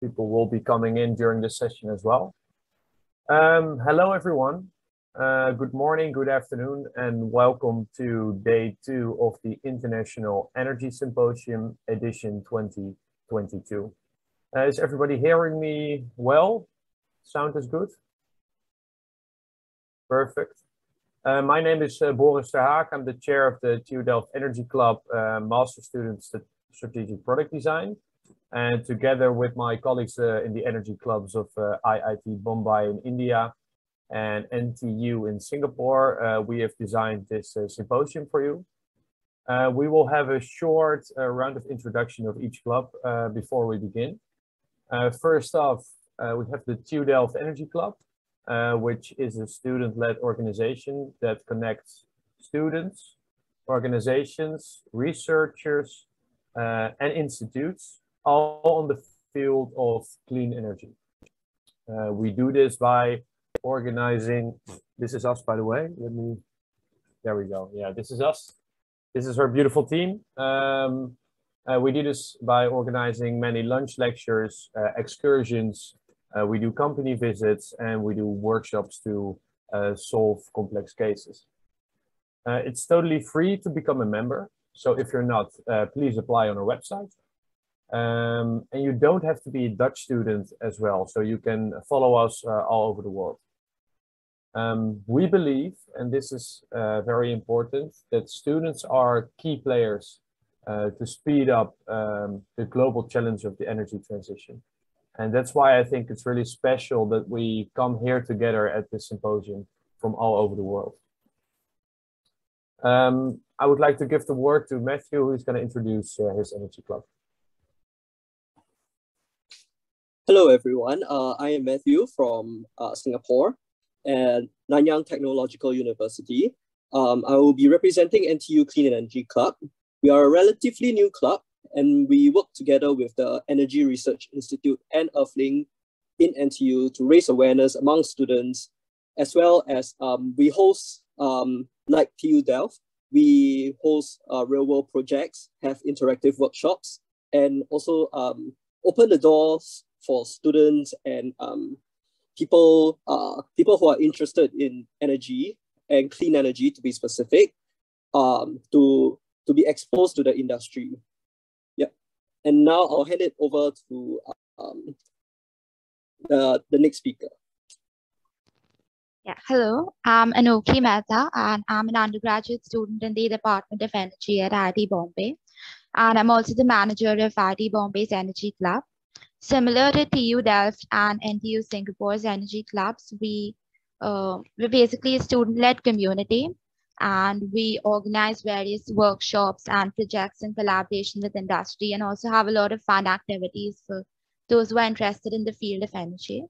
people will be coming in during this session as well. Um, hello, everyone. Uh, good morning, good afternoon, and welcome to day two of the International Energy Symposium edition 2022. Uh, is everybody hearing me well? Sound is good? Perfect. Uh, my name is uh, Boris Haak. I'm the chair of the TU Delft Energy Club uh, Master Students Strategic Product Design. And together with my colleagues uh, in the energy clubs of uh, IIT Bombay in India and NTU in Singapore, uh, we have designed this symposium for you. we will have a short round of introduction of each club before we begin. first off, we have the TU Delft Energy Club, uh, which is a student-led organization that connects students, organizations, researchers, uh, and institutes all on the field of clean energy. Uh, we do this by organizing, this is us, by the way, let me, there we go. Yeah, this is us. This is our beautiful team. Um, uh, we do this by organizing many lunch lectures, uh, excursions, uh, we do company visits and we do workshops to uh, solve complex cases. Uh, it's totally free to become a member. So if you're not, please apply on our website. Um, and you don't have to be a Dutch student as well. So you can follow us uh, all over the world. Um, we believe, and this is uh, very important, that students are key players to speed up um, the global challenge of the energy transition. And that's why I think it's really special that we come here together at this symposium from all over the world. Um, I would like to give the word to Matthew, who's going to introduce uh, his energy club. Hello, everyone. Uh, I am Matthew from uh, Singapore and Nanyang Technological University. Um, I will be representing NTU Clean Energy Club. We are a relatively new club and we work together with the Energy Research Institute and Earthlink in NTU to raise awareness among students, as well as um, we host, um, like TU Delft, we host uh, real world projects, have interactive workshops, and also um, open the doors for students and um, people, uh, people who are interested in energy and clean energy to be specific, um, to, to be exposed to the industry. And now I'll hand it over to um, the, the next speaker. Yeah, hello, I'm Anokhi Mehta and I'm an undergraduate student in the Department of Energy at IIT Bombay. And I'm also the manager of IIT Bombay's Energy Club. Similar to TU Delft and NTU Singapore's Energy Clubs, we, uh, we're basically a student-led community and we organize various workshops and projects in collaboration with industry and also have a lot of fun activities for those who are interested in the field of energy.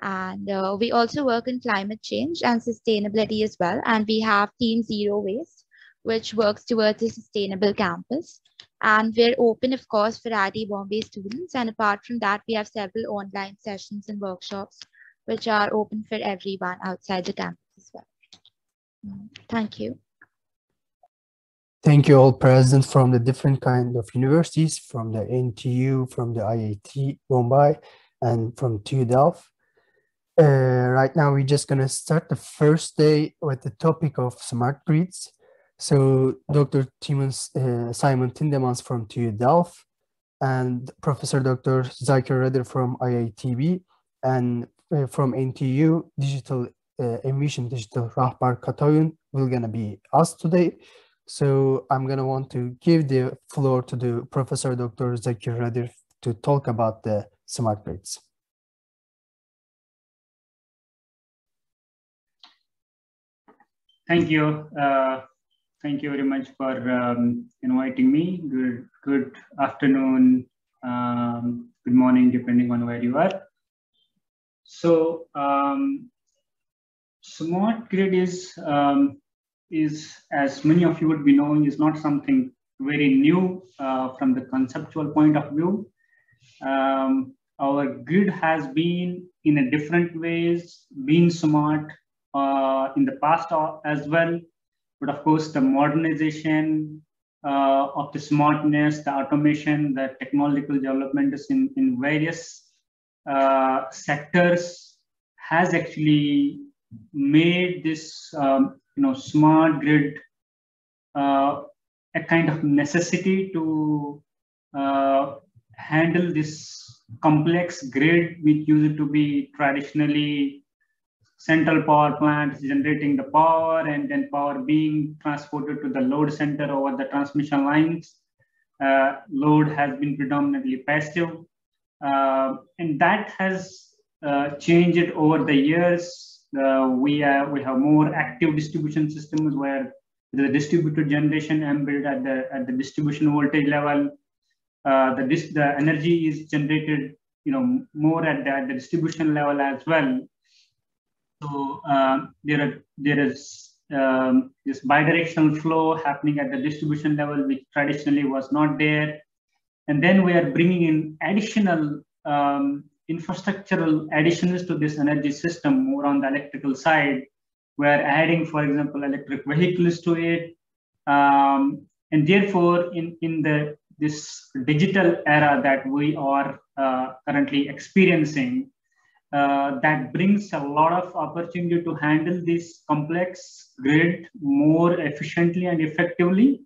And uh, we also work in climate change and sustainability as well. And we have Team Zero Waste, which works towards a sustainable campus. And we're open, of course, for IIT Bombay students. And apart from that, we have several online sessions and workshops, which are open for everyone outside the campus as well. Thank you. Thank you all present from the different kind of universities, from the NTU, from the IIT Bombay, and from TU Delft. Uh, right now, we're just gonna start the first day with the topic of smart grids. So Dr. Timons, uh, Simon Tindemans from TU Delft and Professor Dr. Zakir Rather from IITB and uh, from NTU Digital uh, Envision Digital Rahbar Katoyun will gonna be us today. So I'm gonna want to give the floor to the Professor Dr. Zakir Rather to talk about the smart grids. Thank you. Uh, thank you very much for um, inviting me. Good, good afternoon, um, good morning, depending on where you are. So um, smart grid is um, is as many of you would be knowing is not something very new uh, from the conceptual point of view. Um, our grid has been in a different ways, been smart uh, in the past as well. But of course, the modernization uh, of the smartness, the automation, the technological developments in, in various uh, sectors has actually made this um, you know smart grid uh, a kind of necessity to uh, handle this complex grid which used to be traditionally central power plants generating the power and then power being transported to the load center over the transmission lines. Uh, load has been predominantly passive. Uh, and that has uh, changed over the years. Uh, we, uh, we have more active distribution systems where the distributed generation embedded at the, at the distribution voltage level. Uh, the, the energy is generated you know, more at the, at the distribution level as well. So um, there, are, there is um, this bidirectional flow happening at the distribution level, which traditionally was not there. And then we are bringing in additional um, infrastructural additions to this energy system more on the electrical side. We're adding, for example, electric vehicles to it. Um, and therefore, in, in the this digital era that we are uh, currently experiencing, uh, that brings a lot of opportunity to handle this complex grid more efficiently and effectively.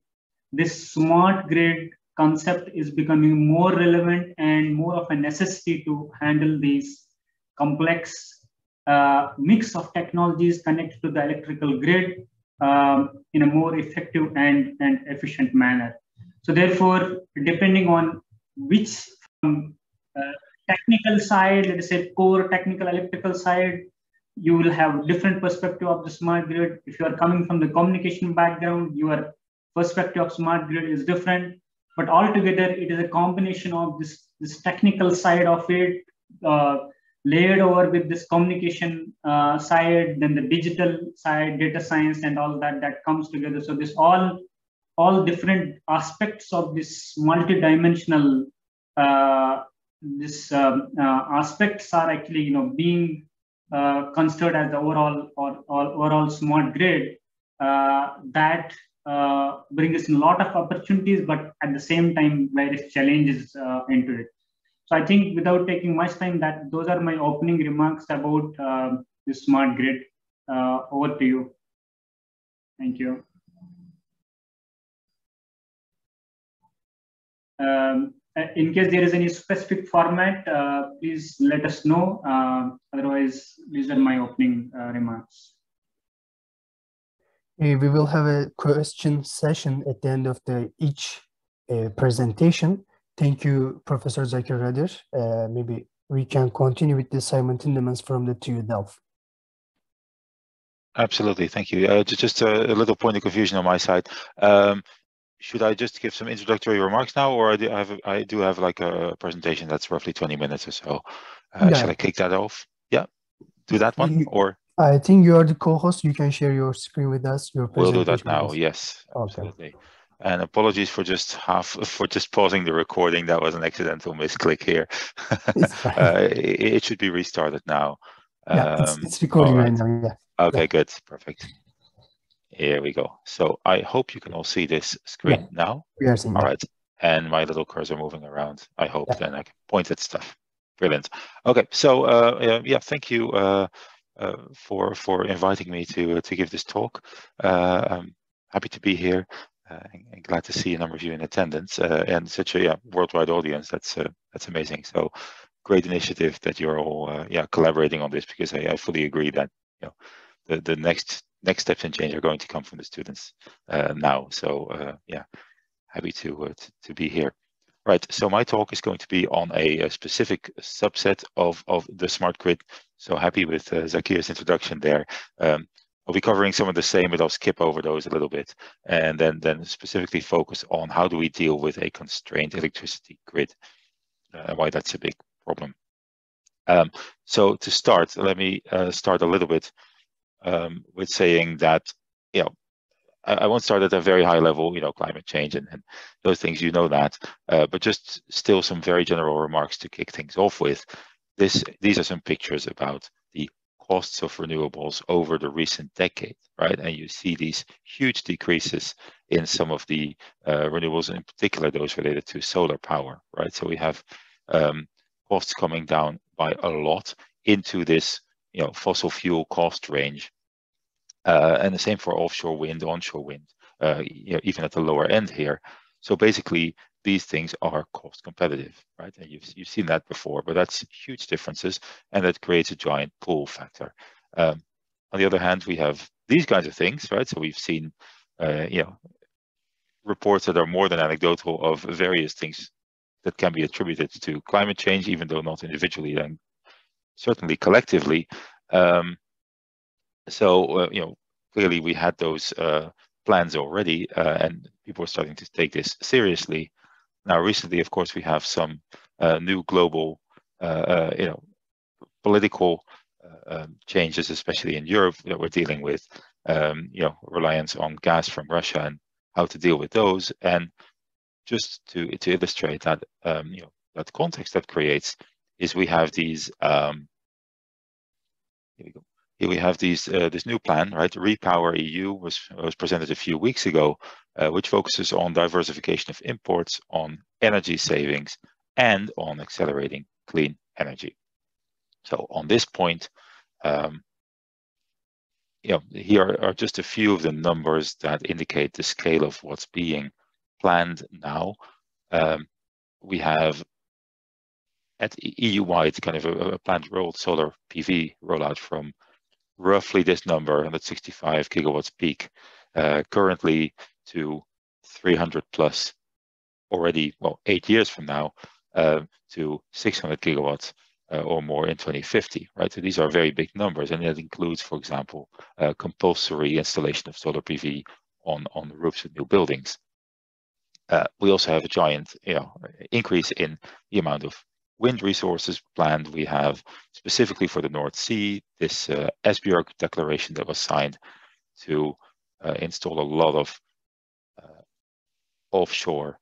This smart grid concept is becoming more relevant and more of a necessity to handle these complex uh, mix of technologies connected to the electrical grid um, in a more effective and, and efficient manner. So therefore, depending on which um, uh, technical side, let us say core technical electrical side, you will have different perspective of the smart grid. If you are coming from the communication background, your perspective of smart grid is different. But altogether, it is a combination of this, this technical side of it, uh, layered over with this communication uh, side, then the digital side, data science, and all that that comes together. So this all all different aspects of this multidimensional uh, this um, uh, aspects are actually you know being uh, considered as the overall or, or overall smart grid uh, that uh, brings a lot of opportunities but at the same time various challenges uh, into it. So i think without taking much time that those are my opening remarks about um, the smart grid. Over to you. Thank you. Um, uh, in case there is any specific format, uh, please let us know. Uh, otherwise, these are my opening remarks. We will have a question session at the end of the each presentation. Thank you, Professor Zakir Rather. maybe we can continue with the Simon Tindemans from the TU Delft. Absolutely, thank you. Uh, just a, a, little point of confusion on my side. Um, should I just give some introductory remarks now, or I do have I do have like a presentation that's roughly 20 minutes or so. Uh, yeah. Should I kick that off? Yeah, do that one, or I think you are the co-host. You can share your screen with us. Your we'll do that now. Yes, absolutely. Okay. And apologies for just half for just pausing the recording. That was an accidental misclick here. uh, it, it, should be restarted now. Yeah, um, it's, it's, recording right. right now. Yeah. Okay, yeah. good, perfect. Here we go. So I hope you can all see this screen yeah. now. We are seeing All right. And my little cursor moving around. I hope yeah. then I can point at stuff. Brilliant. Okay. So uh, yeah, thank you uh, uh, for for inviting me to uh, to give this talk. Uh, I'm happy to be here. Uh, and glad to see a number of you in attendance and such a yeah, worldwide audience. That's that's amazing. So great initiative that you're all yeah collaborating on this because I, I fully agree that you know the the next next steps in change are going to come from the students uh, now. So uh, yeah, happy to, uh, to, to be here. Right, so my talk is going to be on a, a specific subset of, of the smart grid. So happy with uh, Zakir's introduction there. Um, I'll be covering some of the same, but I'll skip over those a little bit and then, then specifically focus on how do we deal with a constrained electricity grid uh, and why that's a big problem. Um, so to start, let me uh, start a little bit um, with saying that, you know, I, I, won't start at a very high level, you know, climate change and, and those things, you know that, uh, but just still some very general remarks to kick things off with. This, these are some pictures about the costs of renewables over the recent decade, right? And you see these huge decreases in some of the uh, renewables, in particular those related to solar power, right? So we have um, costs coming down by a lot into this, you know, fossil fuel cost range. Uh, and the same for offshore wind, onshore wind, uh, you know, even at the lower end here. So basically, these things are cost competitive, right? And you've, you've seen that before, but that's huge differences, and that creates a giant pull factor. Um, on the other hand, we have these kinds of things, right? So we've seen, uh, you know, reports that are more than anecdotal of various things that can be attributed to climate change, even though not individually, then certainly collectively. Um, so, uh, you know, clearly we had those uh, plans already, uh, and people are starting to take this seriously. Now, recently, of course, we have some uh, new global, uh, uh, you know, political um, changes, especially in Europe, that we're dealing with. Um, you know, reliance on gas from Russia and how to deal with those. And just to to illustrate that, um, you know, that context that creates is we have these. Um, here we go. Here we have these uh, this new plan, right? Repower EU was was presented a few weeks ago, uh, which focuses on diversification of imports, on energy savings, and on accelerating clean energy. So on this point, um, you know, here are just a few of the numbers that indicate the scale of what's being planned now. Um, we have at EU-wide kind of a, a planned rolled solar PV rollout from roughly this number, 165 gigawatts peak, uh, currently to 300 plus already, well, eight years from now, uh, to 600 gigawatts uh, or more in 2050, right? So these are very big numbers, and that includes, for example, uh, compulsory installation of solar PV on, on the roofs of new buildings. Uh, we also have a giant you know, increase in the amount of wind resources planned. We have specifically for the North Sea, this uh, Esbjerg declaration that was signed to uh, install a lot of uh, offshore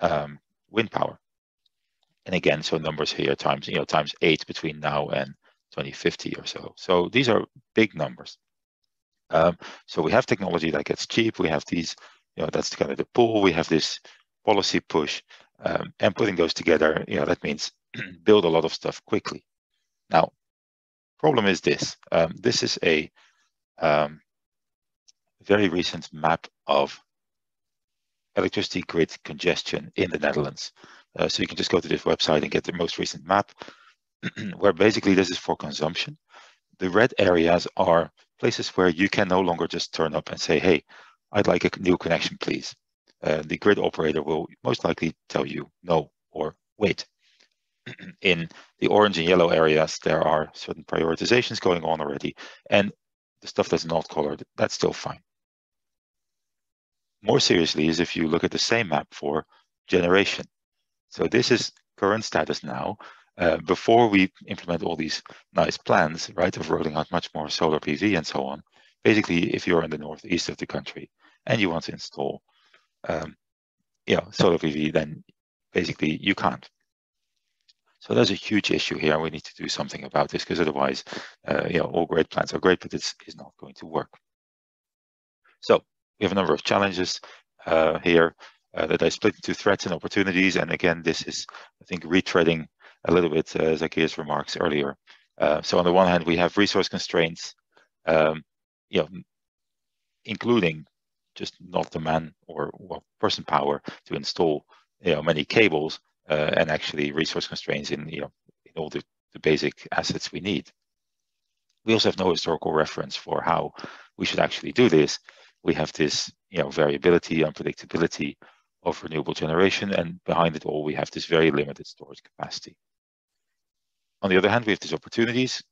um, wind power. And again, so numbers here times, you know, times eight between now and 2050 or so. So these are big numbers. Um, so we have technology that gets cheap. We have these, you know, that's kind of the pool. We have this policy push um, and putting those together, you know, that means build a lot of stuff quickly. Now, problem is this. Um, this is a um, very recent map of electricity grid congestion in the Netherlands. Uh, so you can just go to this website and get the most recent map, where basically this is for consumption. The red areas are places where you can no longer just turn up and say, hey, I'd like a new connection, please. Uh, the grid operator will most likely tell you no or wait. in the orange and yellow areas, there are certain prioritizations going on already, and the stuff that's not colored, that's still fine. More seriously is if you look at the same map for generation. So this is current status now. Uh, before we implement all these nice plans, right, of rolling out much more solar PV and so on, basically, if you're in the northeast of the country and you want to install, um, you know, solar PV, then basically you can't. So there's a huge issue here. We need to do something about this because otherwise, uh, you know, all great plans are great, but it's, it's not going to work. So we have a number of challenges uh, here uh, that I split into threats and opportunities. And again, this is, I think, retreading a little bit uh, Zakir's remarks earlier. Uh, so on the one hand, we have resource constraints, um, you know, including just not the man or well, person power to install you know many cables uh, and actually resource constraints in you know in all the, the basic assets we need. We also have no historical reference for how we should actually do this. We have this you know variability, unpredictability of renewable generation, and behind it all, we have this very limited storage capacity. On the other hand, we have these opportunities,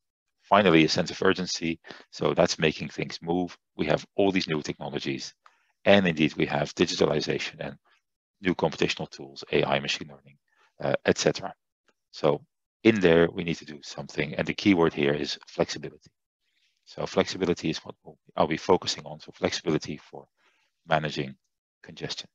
finally a sense of urgency, so that's making things move. We have all these new technologies, and indeed we have digitalization and new computational tools, AI, machine learning, uh, etc. So in there, we need to do something. And the key word here is flexibility. So flexibility is what I'll be focusing on. So flexibility for managing congestion.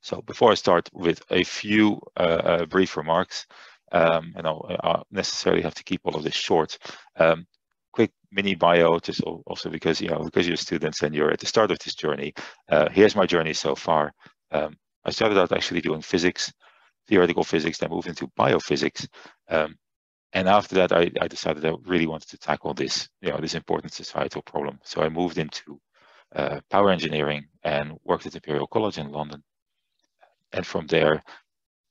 So before I start with a few uh, uh, brief remarks, um, and I'll, I'll, necessarily have to keep all of this short. Um, quick mini bio, just also because you know because you're students and you're at the start of this journey. Uh, here's my journey so far. Um, I started out actually doing physics, theoretical physics, then moved into biophysics. Um, and after that, I, I, decided I really wanted to tackle this, you know, this important societal problem. So I moved into uh, power engineering and worked at Imperial College in London. And from there,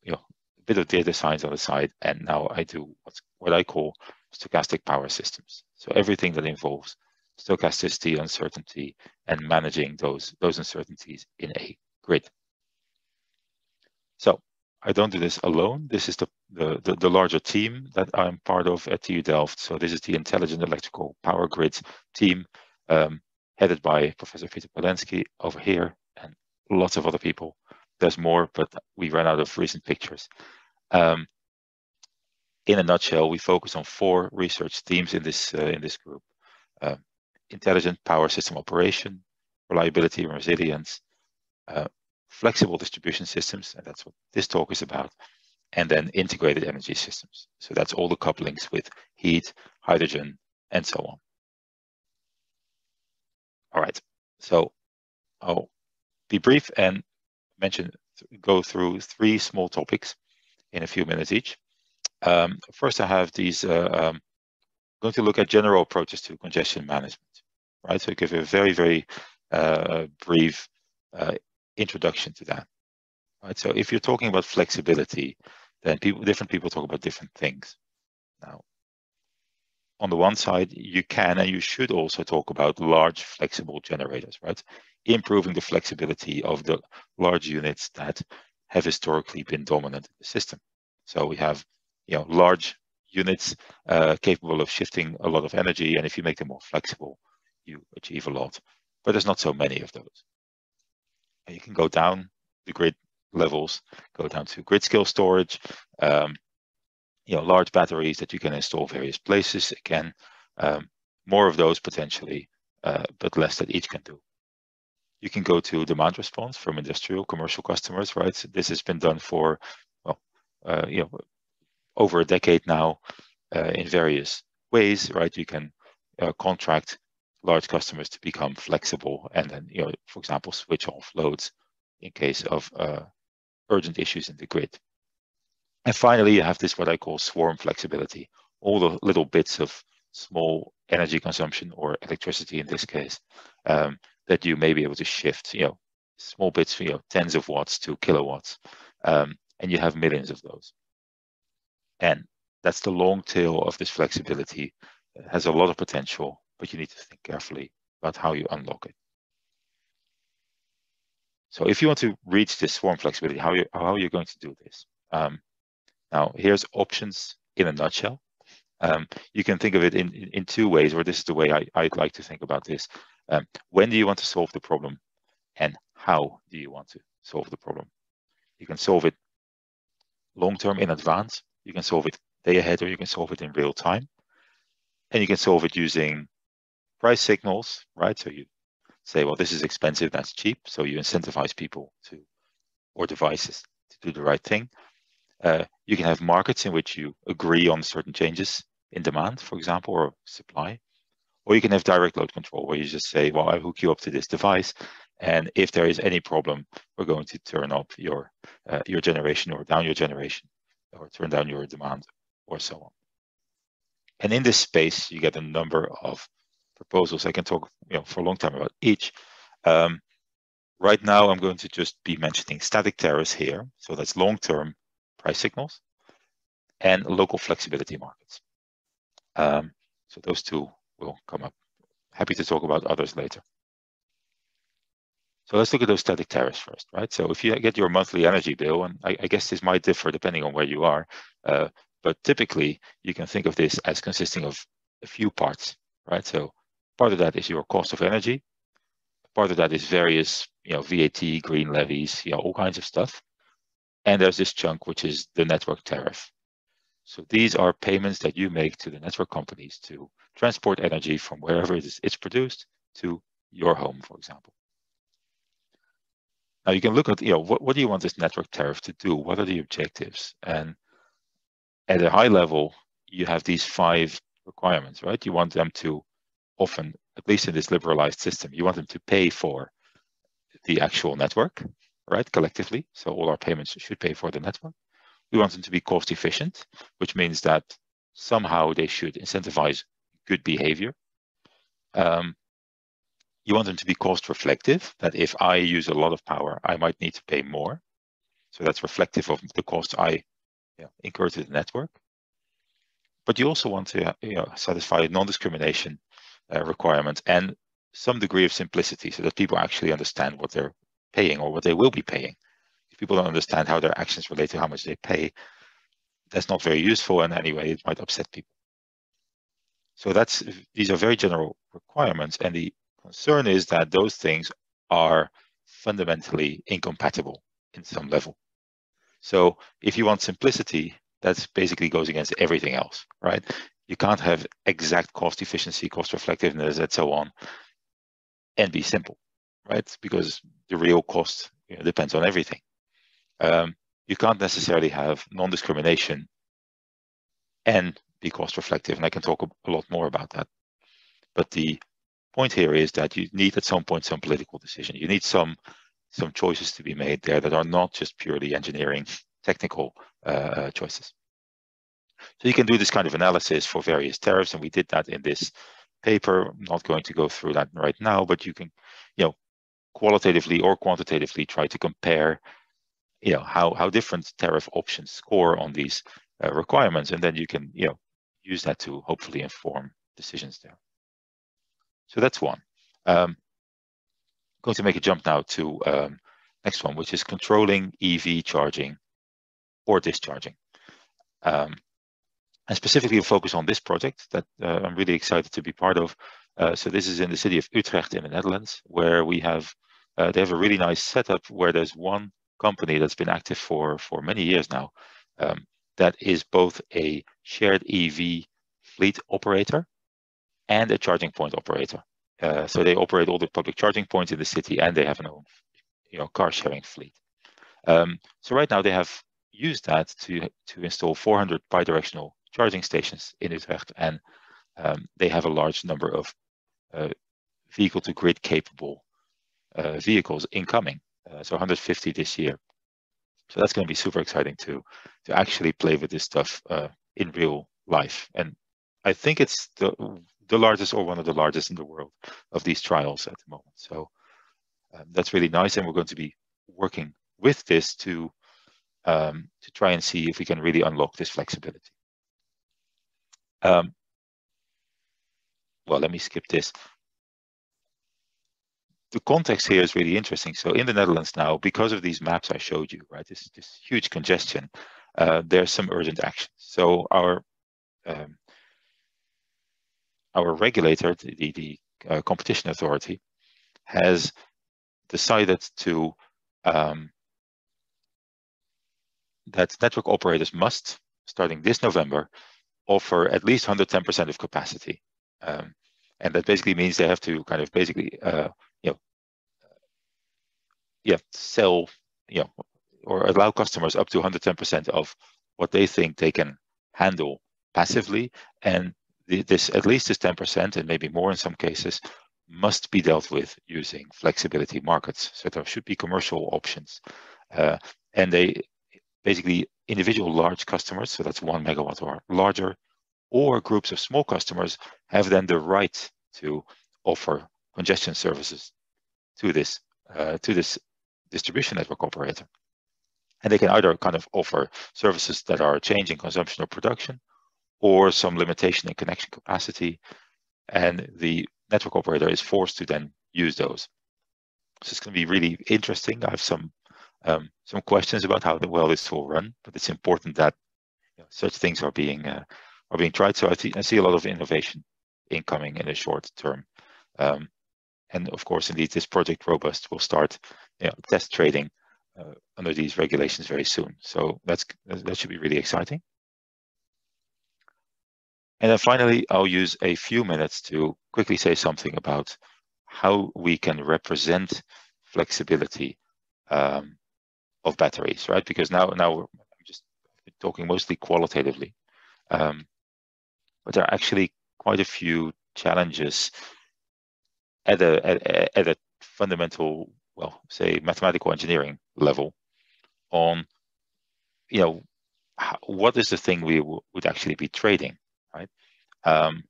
you know, a bit of data science on the side. And now I do what I call stochastic power systems. So everything that involves stochasticity, uncertainty, and managing those, those uncertainties in a grid. So I don't do this alone. This is the, the, the, larger team that I'm part of at TU Delft. So this is the Intelligent Electrical Power Grids team, um, headed by Professor Peter Palensky over here and lots of other people. There's more, but we ran out of recent pictures. Um, in a nutshell, we focus on four research themes in this uh, in this group: uh, intelligent power system operation, reliability and resilience, uh, flexible distribution systems, and that's what this talk is about, and then integrated energy systems. So that's all the couplings with heat, hydrogen, and so on. All right, so I'll be brief and mention, go through three small topics in a few minutes each. Um, first, I have these, uh, um, going to look at general approaches to congestion management, right? So give a very, very uh, brief uh, introduction to that, right? So if you're talking about flexibility, then people, different people talk about different things. Now, on the one side, you can and you should also talk about large flexible generators, right? Improving the flexibility of the large units that have historically been dominant in the system. So we have you know, large units uh, capable of shifting a lot of energy. And if you make them more flexible, you achieve a lot. But there's not so many of those. You can go down the grid levels, go down to grid scale storage, um, you know, large batteries that you can install various places. Again, um, more of those potentially, uh, but less that each can do. You can go to demand response from industrial commercial customers, right? So this has been done for, well, uh, you know, over a decade now uh, in various ways, right? You can uh, contract large customers to become flexible and then, you know, for example, switch off loads in case of uh, urgent issues in the grid. And finally, you have this what I call swarm flexibility, all the little bits of small energy consumption or electricity in this case um, that you may be able to shift, you know, small bits, you know, tens of watts to kilowatts, um, and you have millions of those. And that's the long tail of this flexibility. It has a lot of potential, but you need to think carefully about how you unlock it. So if you want to reach this swarm flexibility, how, you, how are you going to do this? Um, now, here's options in a nutshell. Um, you can think of it in, in, in, two ways, or this is the way I, I'd like to think about this. Um, when do you want to solve the problem? And how do you want to solve the problem? You can solve it long-term in advance, you can solve it day ahead or you can solve it in real time. And you can solve it using price signals, right? So you say, well, this is expensive, that's cheap. So you incentivize people to, or devices to do the right thing. Uh, you can have markets in which you agree on certain changes in demand, for example, or supply. Or you can have direct load control where you just say, well, I hook you up to this device. And if there is any problem, we're going to turn up your, uh, your generation or down your generation or turn down your demand or so on. And in this space, you get a number of proposals. I can talk you know, for a long time about each. Um, right now, I'm going to just be mentioning static tariffs here. So that's long-term price signals and local flexibility markets. Um, so those two will come up. Happy to talk about others later. So let's look at those static tariffs first, right? So if you get your monthly energy bill, and I, I guess this might differ depending on where you are, uh, but typically you can think of this as consisting of a few parts, right? So part of that is your cost of energy. Part of that is various, you know, VAT, green levies, you know, all kinds of stuff. And there's this chunk, which is the network tariff. So these are payments that you make to the network companies to transport energy from wherever it is, it's produced to your home, for example. Now you can look at, you know, what, what do you want this network tariff to do? What are the objectives? And at a high level, you have these five requirements, right? You want them to often, at least in this liberalized system, you want them to pay for the actual network, right, collectively. So all our payments should pay for the network. We want them to be cost efficient, which means that somehow they should incentivize good behavior. Um, you want them to be cost reflective, that if I use a lot of power, I might need to pay more. So that's reflective of the cost I incur to the network. But you also want to you know, satisfy non-discrimination uh, requirements and some degree of simplicity so that people actually understand what they're paying or what they will be paying. If people don't understand how their actions relate to how much they pay, that's not very useful and anyway it might upset people. So that's these are very general requirements and the concern is that those things are fundamentally incompatible in some level. So if you want simplicity, that basically goes against everything else, right? You can't have exact cost efficiency, cost reflectiveness, and so on, and be simple, right? Because the real cost you know, depends on everything. Um, you can't necessarily have non-discrimination and be cost reflective, and I can talk a lot more about that. But the point here is that you need at some point some political decision. You need some some choices to be made there that are not just purely engineering technical uh, uh, choices. So you can do this kind of analysis for various tariffs, and we did that in this paper. I'm not going to go through that right now, but you can, you know, qualitatively or quantitatively try to compare, you know, how how different tariff options score on these uh, requirements, and then you can, you know, use that to hopefully inform decisions there. So that's one. Um, going to make a jump now to um, next one, which is controlling EV charging or discharging. Um, and specifically focus on this project that uh, I'm really excited to be part of. Uh, so this is in the city of Utrecht in the Netherlands, where we have uh, they have a really nice setup where there's one company that's been active for for many years now um, that is both a shared EV fleet operator and a charging point operator. Uh, so they operate all the public charging points in the city and they have an own you know, car sharing fleet. Um, so right now they have used that to, to install 400 bidirectional charging stations in Utrecht and um, they have a large number of uh, vehicle to grid capable uh, vehicles incoming. Uh, so 150 this year. So that's going to be super exciting to to actually play with this stuff uh, in real life. And I think it's the the largest or one of the largest in the world of these trials at the moment. So um, that's really nice, and we're going to be working with this to um, to try and see if we can really unlock this flexibility. Um, well, let me skip this. The context here is really interesting. So in the Netherlands now, because of these maps I showed you, right, this, this huge congestion, uh, there's some urgent action. So our um, our regulator, the, the uh, competition authority, has decided to um, that network operators must, starting this November, offer at least 110% of capacity. Um, and that basically means they have to kind of basically, uh, you know, yeah, sell, you know, or allow customers up to 110% of what they think they can handle passively and this at least is 10% and maybe more in some cases must be dealt with using flexibility markets. So there should be commercial options. Uh, and they basically individual large customers, so that's one megawatt or larger, or groups of small customers have then the right to offer congestion services to this uh, to this distribution network operator. And they can either kind of offer services that are changing consumption or production, or some limitation in connection capacity, and the network operator is forced to then use those. So it's going to be really interesting. I have some um, some questions about how the well this will run, but it's important that you know, such things are being uh, are being tried. So I, th- I, see a lot of innovation incoming in the short term, um, and of course, indeed, this project Robust will start you know, test trading uh, under these regulations very soon. So that's that should be really exciting. And then finally, I'll use a few minutes to quickly say something about how we can represent flexibility um, of batteries, right? Because now, now we're just talking mostly qualitatively, um, but there are actually quite a few challenges at a, at, at a fundamental, well, say mathematical engineering level on, you know, how, what is the thing we would actually be trading, right? Um,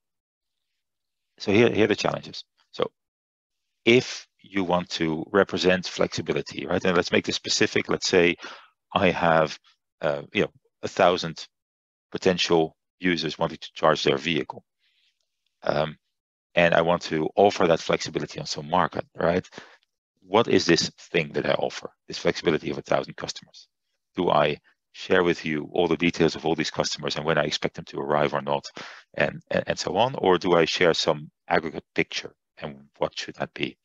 so here, here are the challenges. So if you want to represent flexibility, right? And let's make this specific. Let's say I have, uh, you know, a thousand potential users wanting to charge their vehicle. Um, and I want to offer that flexibility on some market, right? What is this thing that I offer, this flexibility of a thousand customers? Do I share with you all the details of all these customers and when I expect them to arrive or not, and, and, and so on? Or do I share some aggregate picture and what should that be?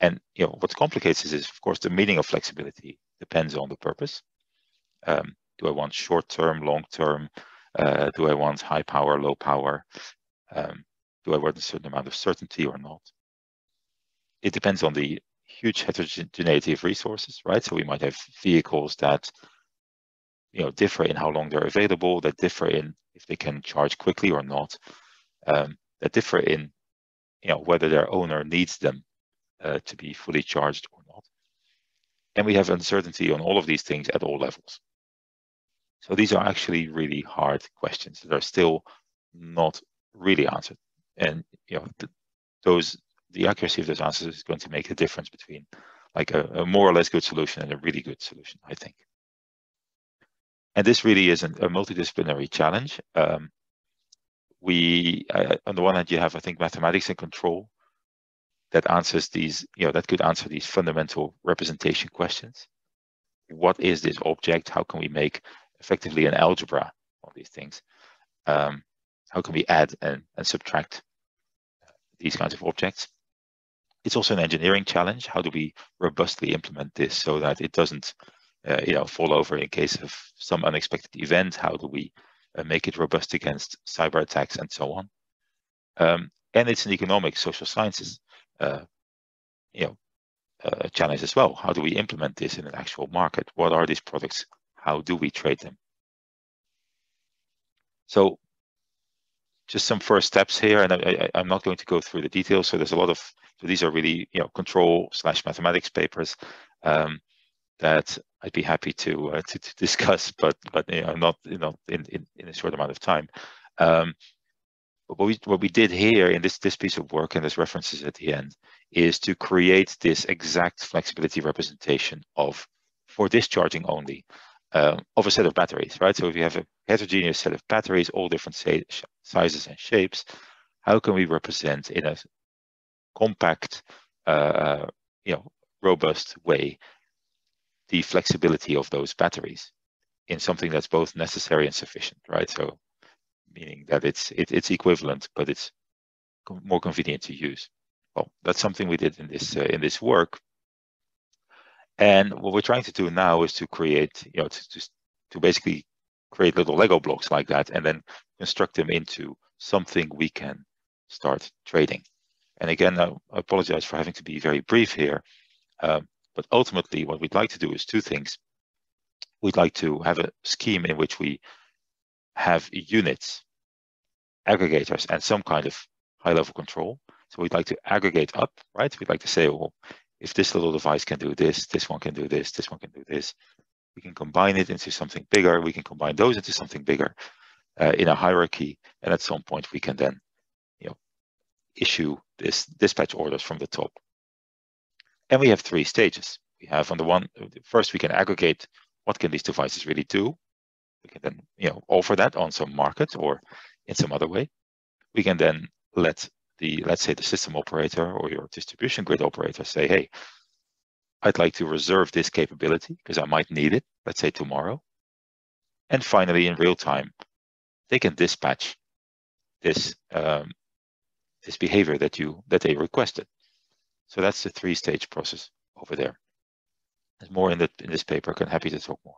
And you know what complicates this is, of course, the meaning of flexibility depends on the purpose. Um, do I want short term, long term? Uh, do I want high power, low power? Um, do I want a certain amount of certainty or not? It depends on the huge heterogeneity of resources, right? So we might have vehicles that you know differ in how long they're available, that differ in if they can charge quickly or not, um, that differ in you know whether their owner needs them to be fully charged or not. And we have uncertainty on all of these things at all levels. So these are actually really hard questions that are still not really answered. And you know, the, those the accuracy of those answers is going to make a difference between like a, a, more or less good solution and a really good solution, I think. And this really is not a multidisciplinary challenge. Um, we, uh, on the one hand, you have, I think, mathematics and control that answers these, you know, that could answer these fundamental representation questions. What is this object? How can we make effectively an algebra on these things. Um, how can we add and, and subtract these kinds of objects? It's also an engineering challenge. How do we robustly implement this so that it doesn't uh, you know, fall over in case of some unexpected event? How do we uh, make it robust against cyber attacks and so on? Um, and it's an economic social sciences you know, uh, challenge as well. How do we implement this in an actual market? What are these products how do we trade them? So just some first steps here, and I, am not going to go through the details. So there's a lot of, so these are really, you know, control slash mathematics papers um, that I'd be happy to, uh, to, to discuss, but but you know, not you know in, in, in a short amount of time. Um, but what we what we did here in this this piece of work, and there's references at the end, is to create this exact flexibility representation of for discharging only uh, of a set of batteries, right? So if you have a heterogeneous set of batteries, all different sizes and shapes, how can we represent in a compact, uh, you know, robust way the flexibility of those batteries in something that's both necessary and sufficient, right? So meaning that it's it, it's equivalent, but it's more convenient to use. Well, that's something we did in this uh, in this work, and what we're trying to do now is to create, you know, to, to, to basically create little Lego blocks like that and then construct them into something we can start trading. And again, I apologize for having to be very brief here. Um, but ultimately, what we'd like to do is two things. We'd like to have a scheme in which we have units, aggregators, and some kind of high level control. So we'd like to aggregate up, right? We'd like to say, well, if this little device can do this, this one can do this, this one can do this, we can combine it into something bigger. We can combine those into something bigger uh, in a hierarchy. And at some point, we can then you know, issue this dispatch orders from the top. And we have three stages. We have on the one, first we can aggregate what can these devices really do. We can then you know, offer that on some market or in some other way. We can then let the, let's say the system operator or your distribution grid operator say, hey, I'd like to reserve this capability because I might need it, let's say tomorrow. And finally, in real time, they can dispatch this um, this behavior that you that they requested. So that's the three-stage process over there. There's more in the in this paper. I'm happy to talk more.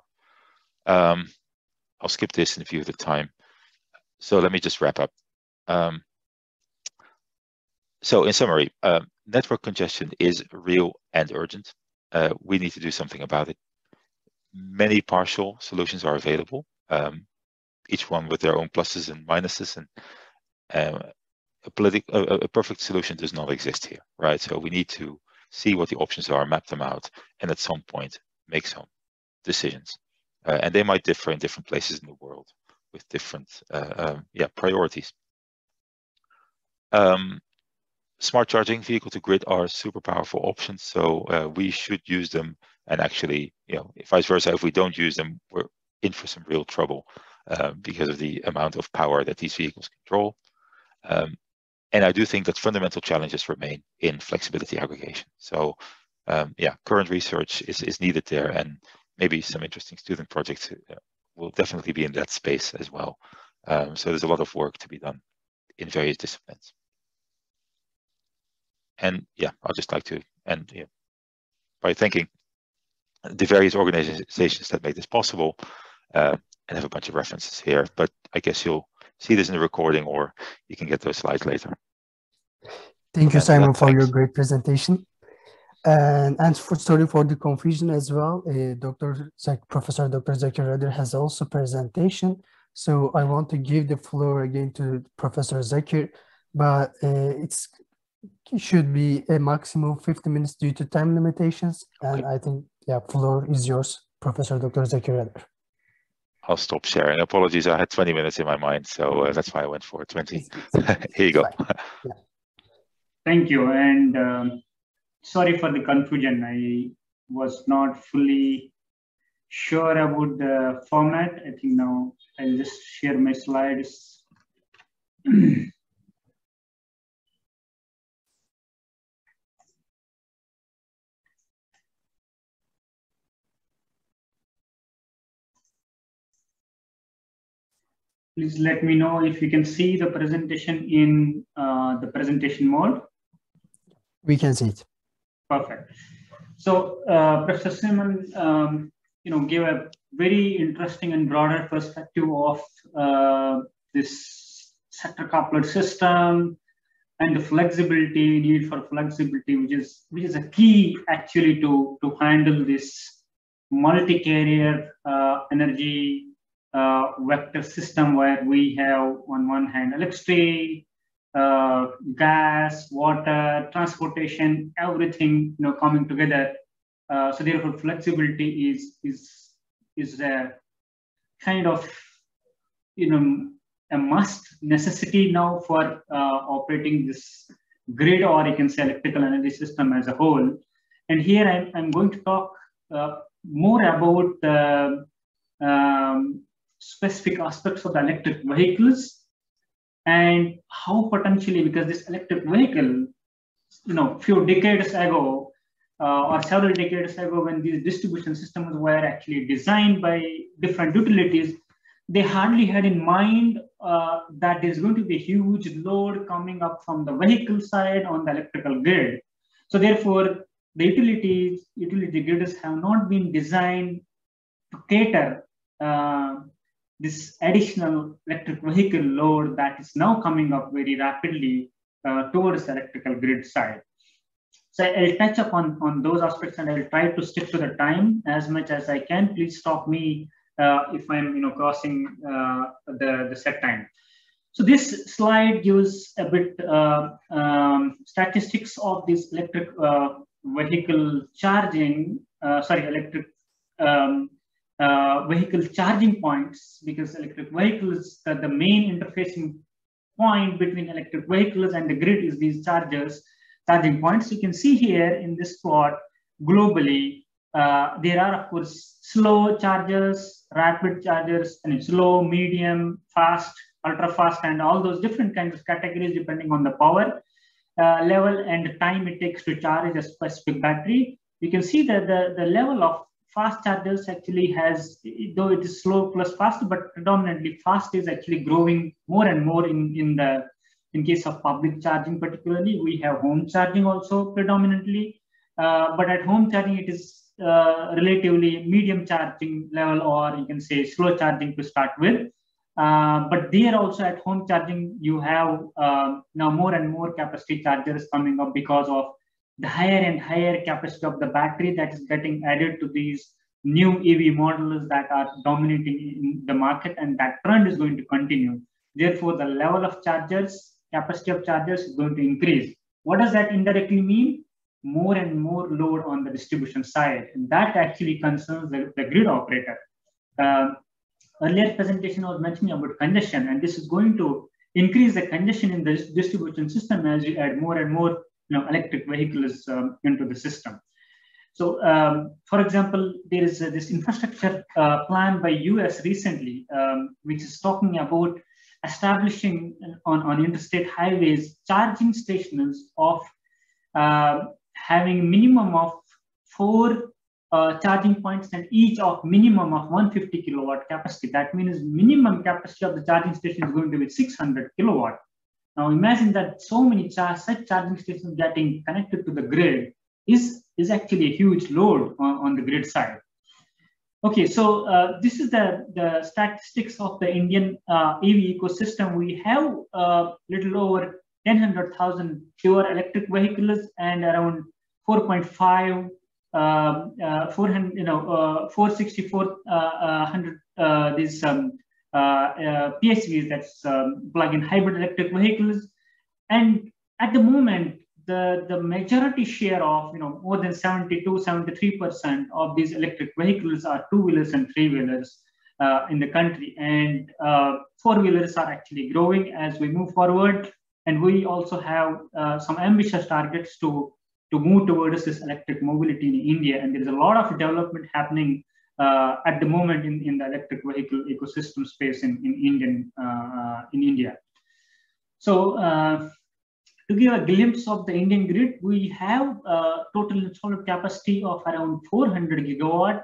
Um, I'll skip this in view of the time. So let me just wrap up. Um, so in summary, uh, network congestion is real and urgent. Uh, we need to do something about it. Many partial solutions are available, um, each one with their own pluses and minuses. And uh, a, political, a, a perfect solution does not exist here, right? So we need to see what the options are, map them out, and at some point make some decisions. Uh, and they might differ in different places in the world with different uh, um, yeah priorities. Um, smart charging vehicle to grid are super powerful options, so uh, we should use them. And actually, you know, vice versa, if we don't use them, we're in for some real trouble uh, because of the amount of power that these vehicles control. Um, and I do think that fundamental challenges remain in flexibility aggregation. So um, yeah, current research is, is needed there and maybe some interesting student projects uh, will definitely be in that space as well. Um, so there's a lot of work to be done in various disciplines. And yeah, I'll just like to end yeah, by thanking the various organizations that made this possible uh, and have a bunch of references here. But I guess you'll see this in the recording or you can get those slides later. Thank you, Simon, for your great presentation. And, and for, sorry for the confusion as well. Uh, Dr. Zak, Professor Dr. Zakir Rather has also presentation. So I want to give the floor again to Professor Zakir, but uh, it's it should be a maximum 50 minutes due to time limitations. And I think, yeah, floor is yours, Professor Dr. Zakir Rather. I'll stop sharing. Apologies, I had 20 minutes in my mind, so uh, that's why I went for 20. Here you go. Yeah. Thank you. And um, sorry for the confusion. I was not fully sure about the format. I think now I'll just share my slides. Please let me know if you can see the presentation in uh, the presentation mode. We can see it. Perfect. So uh, Professor Simon, um, you know, gave a very interesting and broader perspective of uh, this sector coupled system and the flexibility need for flexibility, which is which is a key actually to to handle this multi-carrier uh, energy uh, vector system where we have on one hand electricity, uh, gas, water, transportation, everything you know coming together. Uh, so therefore, flexibility is is is a kind of you know a must necessity now for uh, operating this grid or you can say electrical energy system as a whole. And here I'm, I'm going to talk uh, more about um, specific aspects of the electric vehicles and how potentially, because this electric vehicle, you know, few decades ago uh, or several decades ago, when these distribution systems were actually designed by different utilities, they hardly had in mind uh, that there's going to be a huge load coming up from the vehicle side on the electrical grid. So therefore, the utilities, utility grids have not been designed to cater uh, this additional electric vehicle load that is now coming up very rapidly uh, towards the electrical grid side. So I'll touch upon on those aspects and I'll try to stick to the time as much as I can. Please stop me uh, if I'm you know, crossing uh, the, the set time. So this slide gives a bit uh, um, statistics of this electric uh, vehicle charging, uh, sorry, electric um, uh, vehicle charging points because electric vehicles, the, main interfacing point between electric vehicles and the grid is these chargers, charging points. You can see here in this plot globally, uh, there are of course slow chargers, rapid chargers, and slow, medium, fast, ultra fast, and all those different kinds of categories depending on the power uh, level and the time it takes to charge a specific battery. You can see that the, the level of fast chargers actually has, though it is slow plus fast, but predominantly fast is actually growing more and more in, in the in case of public charging particularly. We have home charging also predominantly, uh, but at home charging it is uh, relatively medium charging level or you can say slow charging to start with. Uh, but there also at home charging, you have uh, now more and more capacity chargers coming up because of the higher and higher capacity of the battery that is getting added to these new EV models that are dominating in the market, and that trend is going to continue. Therefore, the level of chargers capacity of chargers is going to increase. What does that indirectly mean? More and more load on the distribution side. And that actually concerns the, the grid operator. Uh, earlier presentation was mentioning about congestion, and this is going to increase the congestion in the distribution system as you add more and more you know, electric vehicles um, into the system. So, um, for example, there is uh, this infrastructure uh, plan by US recently, um, which is talking about establishing on, on interstate highways charging stations of uh, having minimum of four uh, charging points and each of minimum of 150 kilowatt capacity. That means minimum capacity of the charging station is going to be 600 kilowatt. Now imagine that so many such charging stations getting connected to the grid is, is actually a huge load on, on the grid side. Okay, so uh, this is the, the statistics of the Indian uh, EV ecosystem. We have a uh, little over 100,000 pure electric vehicles and around 4.5 um, uh, 400, you know, uh, 464 100 uh, these um, PHVs, that's um, plug-in hybrid electric vehicles. And at the moment, the, the majority share of, you know, more than 72, 73% of these electric vehicles are two-wheelers and three-wheelers uh, in the country. And uh, four-wheelers are actually growing as we move forward. And we also have uh, some ambitious targets to to move towards this electric mobility in India. And there is a lot of development happening uh, at the moment in, in the electric vehicle ecosystem space in, in, Indian, uh, in India. So uh, to give a glimpse of the Indian grid, we have a total installed capacity of around 400 gigawatt.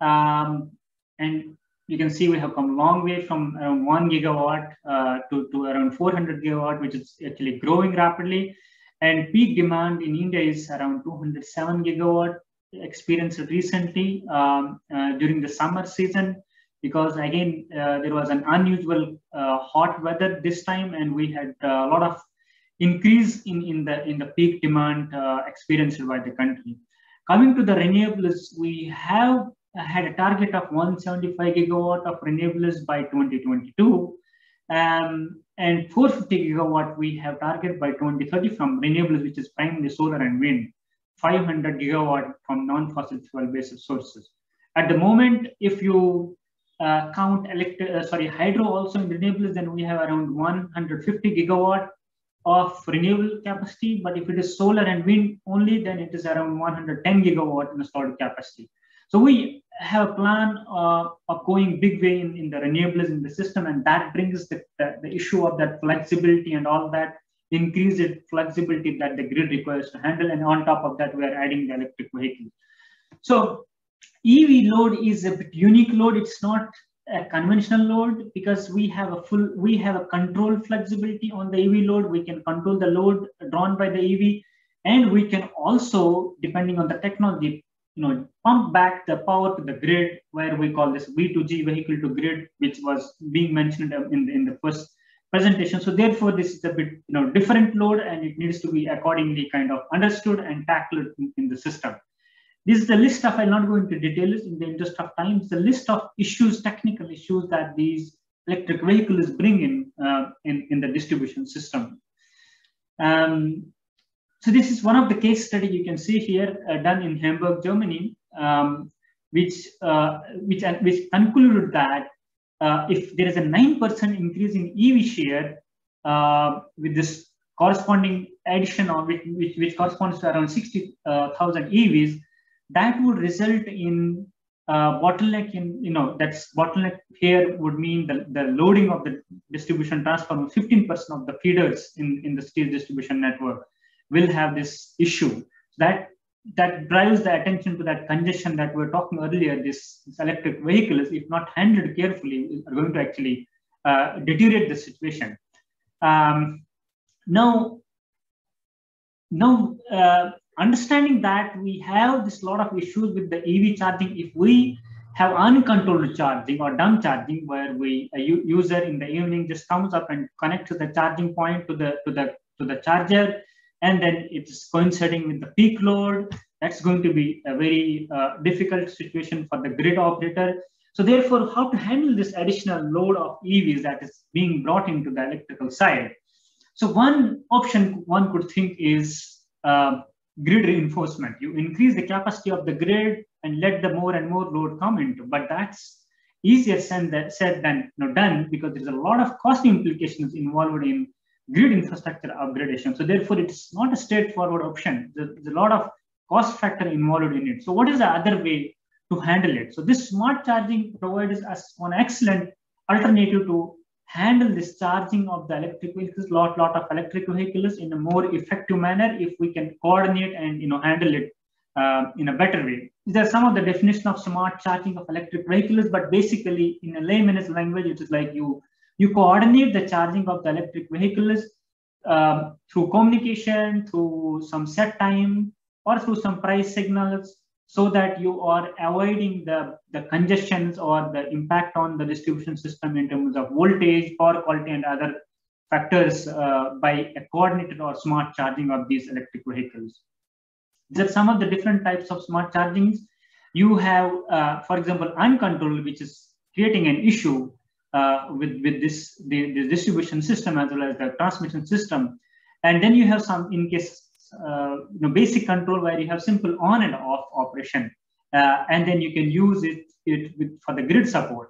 Um, and you can see we have come a long way from around 1 gigawatt uh, to, to around 400 gigawatt, which is actually growing rapidly. And peak demand in India is around 207 gigawatt experienced recently um, uh, during the summer season because again uh, there was an unusual uh, hot weather this time and we had a lot of increase in, in the in the peak demand experienced by the country. Coming to the renewables we have had a target of 175 gigawatt of renewables by 2022 um, and 450 gigawatt we have target by 2030 from renewables, which is primarily solar and wind, 500 gigawatt from non-fossil fuel-based sources. At the moment, if you uh, count uh, sorry, hydro also in renewables, then we have around 150 gigawatt of renewable capacity. But if it is solar and wind only, then it is around 110 gigawatt installed capacity. So we have a plan uh, of going big way in, in the renewables in the system, and that brings the, the, the issue of that flexibility and all that increased flexibility that the grid requires to handle. And on top of that, we are adding the electric vehicle. So EV load is a bit unique load. It's not a conventional load because we have a full, we have a control flexibility on the EV load. We can control the load drawn by the EV. And we can also, depending on the technology, you know, pump back the power to the grid, where we call this V2G vehicle to grid, which was being mentioned in the, in the first presentation. So therefore, this is a bit you know different load, and it needs to be accordingly kind of understood and tackled in, in the system. This is the list of, I'll not go into details in the interest of time, it's the list of issues, technical issues that these electric vehicles bring in, uh, in, in the distribution system. Um, so this is one of the case study you can see here uh, done in Hamburg, Germany, um, which, uh, which, which concluded that uh, if there is a 9% increase in EV share uh, with this corresponding addition of which, which, which corresponds to around 60,000 uh, EVs, that would result in bottleneck in, you know, that's bottleneck here would mean the, the loading of the distribution transformer, 15% of the feeders in, in the steel distribution network will have this issue. That that drives the attention to that congestion that we were talking earlier. This, this electric vehicles, if not handled carefully, are going to actually uh, deteriorate the situation. Um, now, now uh, understanding that we have this lot of issues with the EV charging, if we have uncontrolled charging or dumb charging, where we a user in the evening just comes up and connects to the charging point to the to the to the charger and then it's coinciding with the peak load. That's going to be a very uh, difficult situation for the grid operator. So therefore, how to handle this additional load of EVs that is being brought into the electrical side? So one option one could think is uh, grid reinforcement. You increase the capacity of the grid and let the more and more load come into, but that's easier said than, said than done because there's a lot of cost implications involved in grid infrastructure upgradation. So therefore, it's not a straightforward option. There's, a lot of cost factor involved in it. So what is the other way to handle it? So this smart charging provides us one excellent alternative to handle this charging of the electric vehicles, lot, lot of electric vehicles in a more effective manner if we can coordinate and you know handle it uh, in a better way. These are some of the definition of smart charging of electric vehicles, but basically in a layman's language, it is like you you coordinate the charging of the electric vehicles um, through communication, through some set time, or through some price signals so that you are avoiding the, the congestions or the impact on the distribution system in terms of voltage, power quality, and other factors uh, by a coordinated or smart charging of these electric vehicles. These are some of the different types of smart chargings. You have, uh, for example, uncontrolled, which is creating an issue uh, with, with this the, the distribution system as well as the transmission system. And then you have some in case uh, you know, basic control where you have simple on and off operation. Uh, and then you can use it, it with, for the grid support.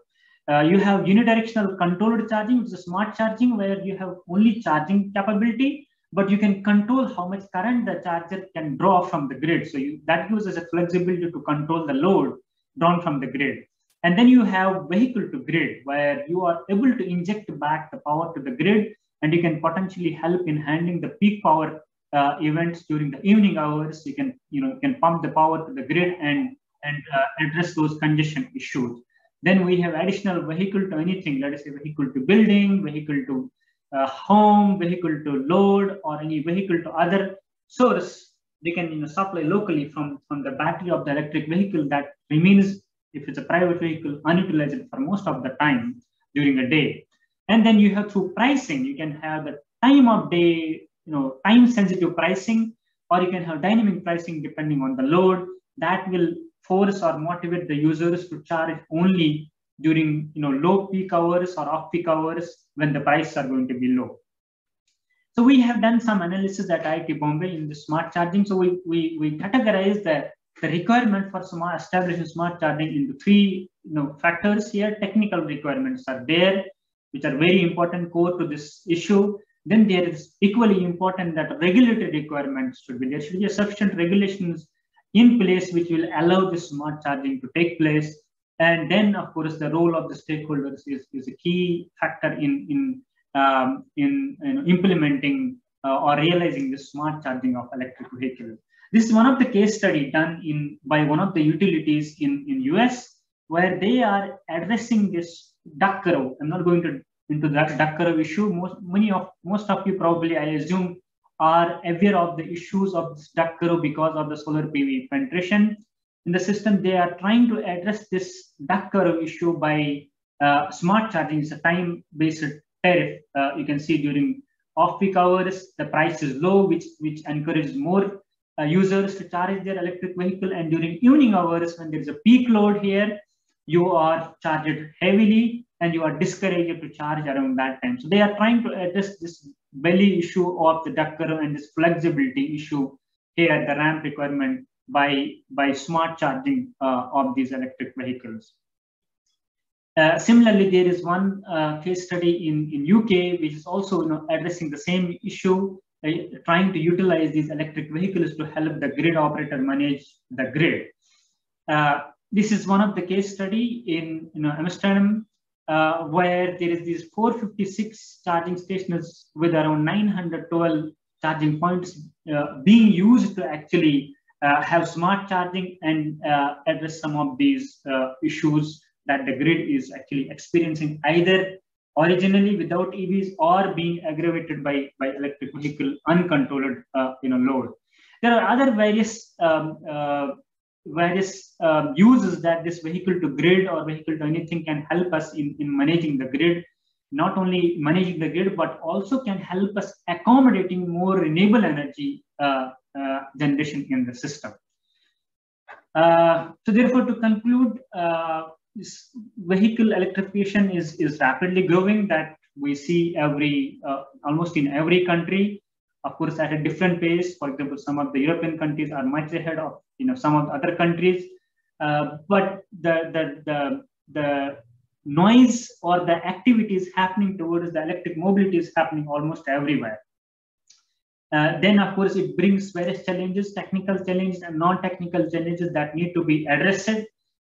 Uh, you have unidirectional controlled charging, which is smart charging, where you have only charging capability, but you can control how much current the charger can draw from the grid. So you, that gives us a flexibility to control the load drawn from the grid. And then you have vehicle to grid, where you are able to inject back the power to the grid, and you can potentially help in handling the peak power uh, events during the evening hours. You can, you know, you can pump the power to the grid and and uh, address those congestion issues. Then we have additional vehicle to anything, let us say vehicle to building, vehicle to uh, home, vehicle to load, or any vehicle to other source. They can you know, supply locally from, from the battery of the electric vehicle that remains, if it's a private vehicle, unutilized for most of the time during a day. And then you have through pricing, you can have the time of day you know, time sensitive pricing, or you can have dynamic pricing depending on the load that will force or motivate the users to charge only during you know low peak hours or off peak hours when the prices are going to be low. So we have done some analysis at IIT Bombay in the smart charging. So we we, we categorize the, the requirement for smart establishing smart charging into three you know factors here. Technical requirements are there, which are very important core to this issue. Then there is equally important that regulatory requirements should be. There should be a sufficient regulations in place which will allow this smart charging to take place. And then, of course, the role of the stakeholders is, is a key factor in, in, um, in, in, implementing uh, or realizing the smart charging of electric vehicles. This is one of the case study done in by one of the utilities in, in US where they are addressing this duck curve. I'm not going to into that duck curve issue. Most many of most of you probably, I assume, are aware of the issues of this duck curve because of the solar PV penetration in the system. They are trying to address this duck curve issue by uh, smart charging. It's a time-based tariff. Uh, you can see during off-peak hours, the price is low, which which encourages more uh, users to charge their electric vehicle. And during evening hours, when there is a peak load here, you are charged heavily and you are discouraged to charge around that time. So they are trying to address this belly issue of the duck curve and this flexibility issue here, the ramp requirement by, by smart charging uh, of these electric vehicles. Uh, similarly, there is one uh, case study in, in UK, which is also you know, addressing the same issue, trying to utilize these electric vehicles to help the grid operator manage the grid. Uh, this is one of the case study in you know, Amsterdam, uh, where there is these 456 charging stations with around 912 charging points uh, being used to actually uh, have smart charging and uh, address some of these uh, issues that the grid is actually experiencing either originally without EVs or being aggravated by, by electric vehicle uncontrolled uh, you know, load. There are other various um, various um, uses that this vehicle to grid or vehicle to anything can help us in, in managing the grid not only managing the grid but also can help us accommodating more renewable energy uh, uh, generation in the system uh, so therefore to conclude uh, vehicle electrification is is rapidly growing that we see every uh, almost in every country, of course, at a different pace. For example, some of the European countries are much ahead of you know some of the other countries, uh, but the the the the noise or the activities happening towards the electric mobility is happening almost everywhere. Uh, then, of course, it brings various challenges, technical challenges and non-technical challenges that need to be addressed.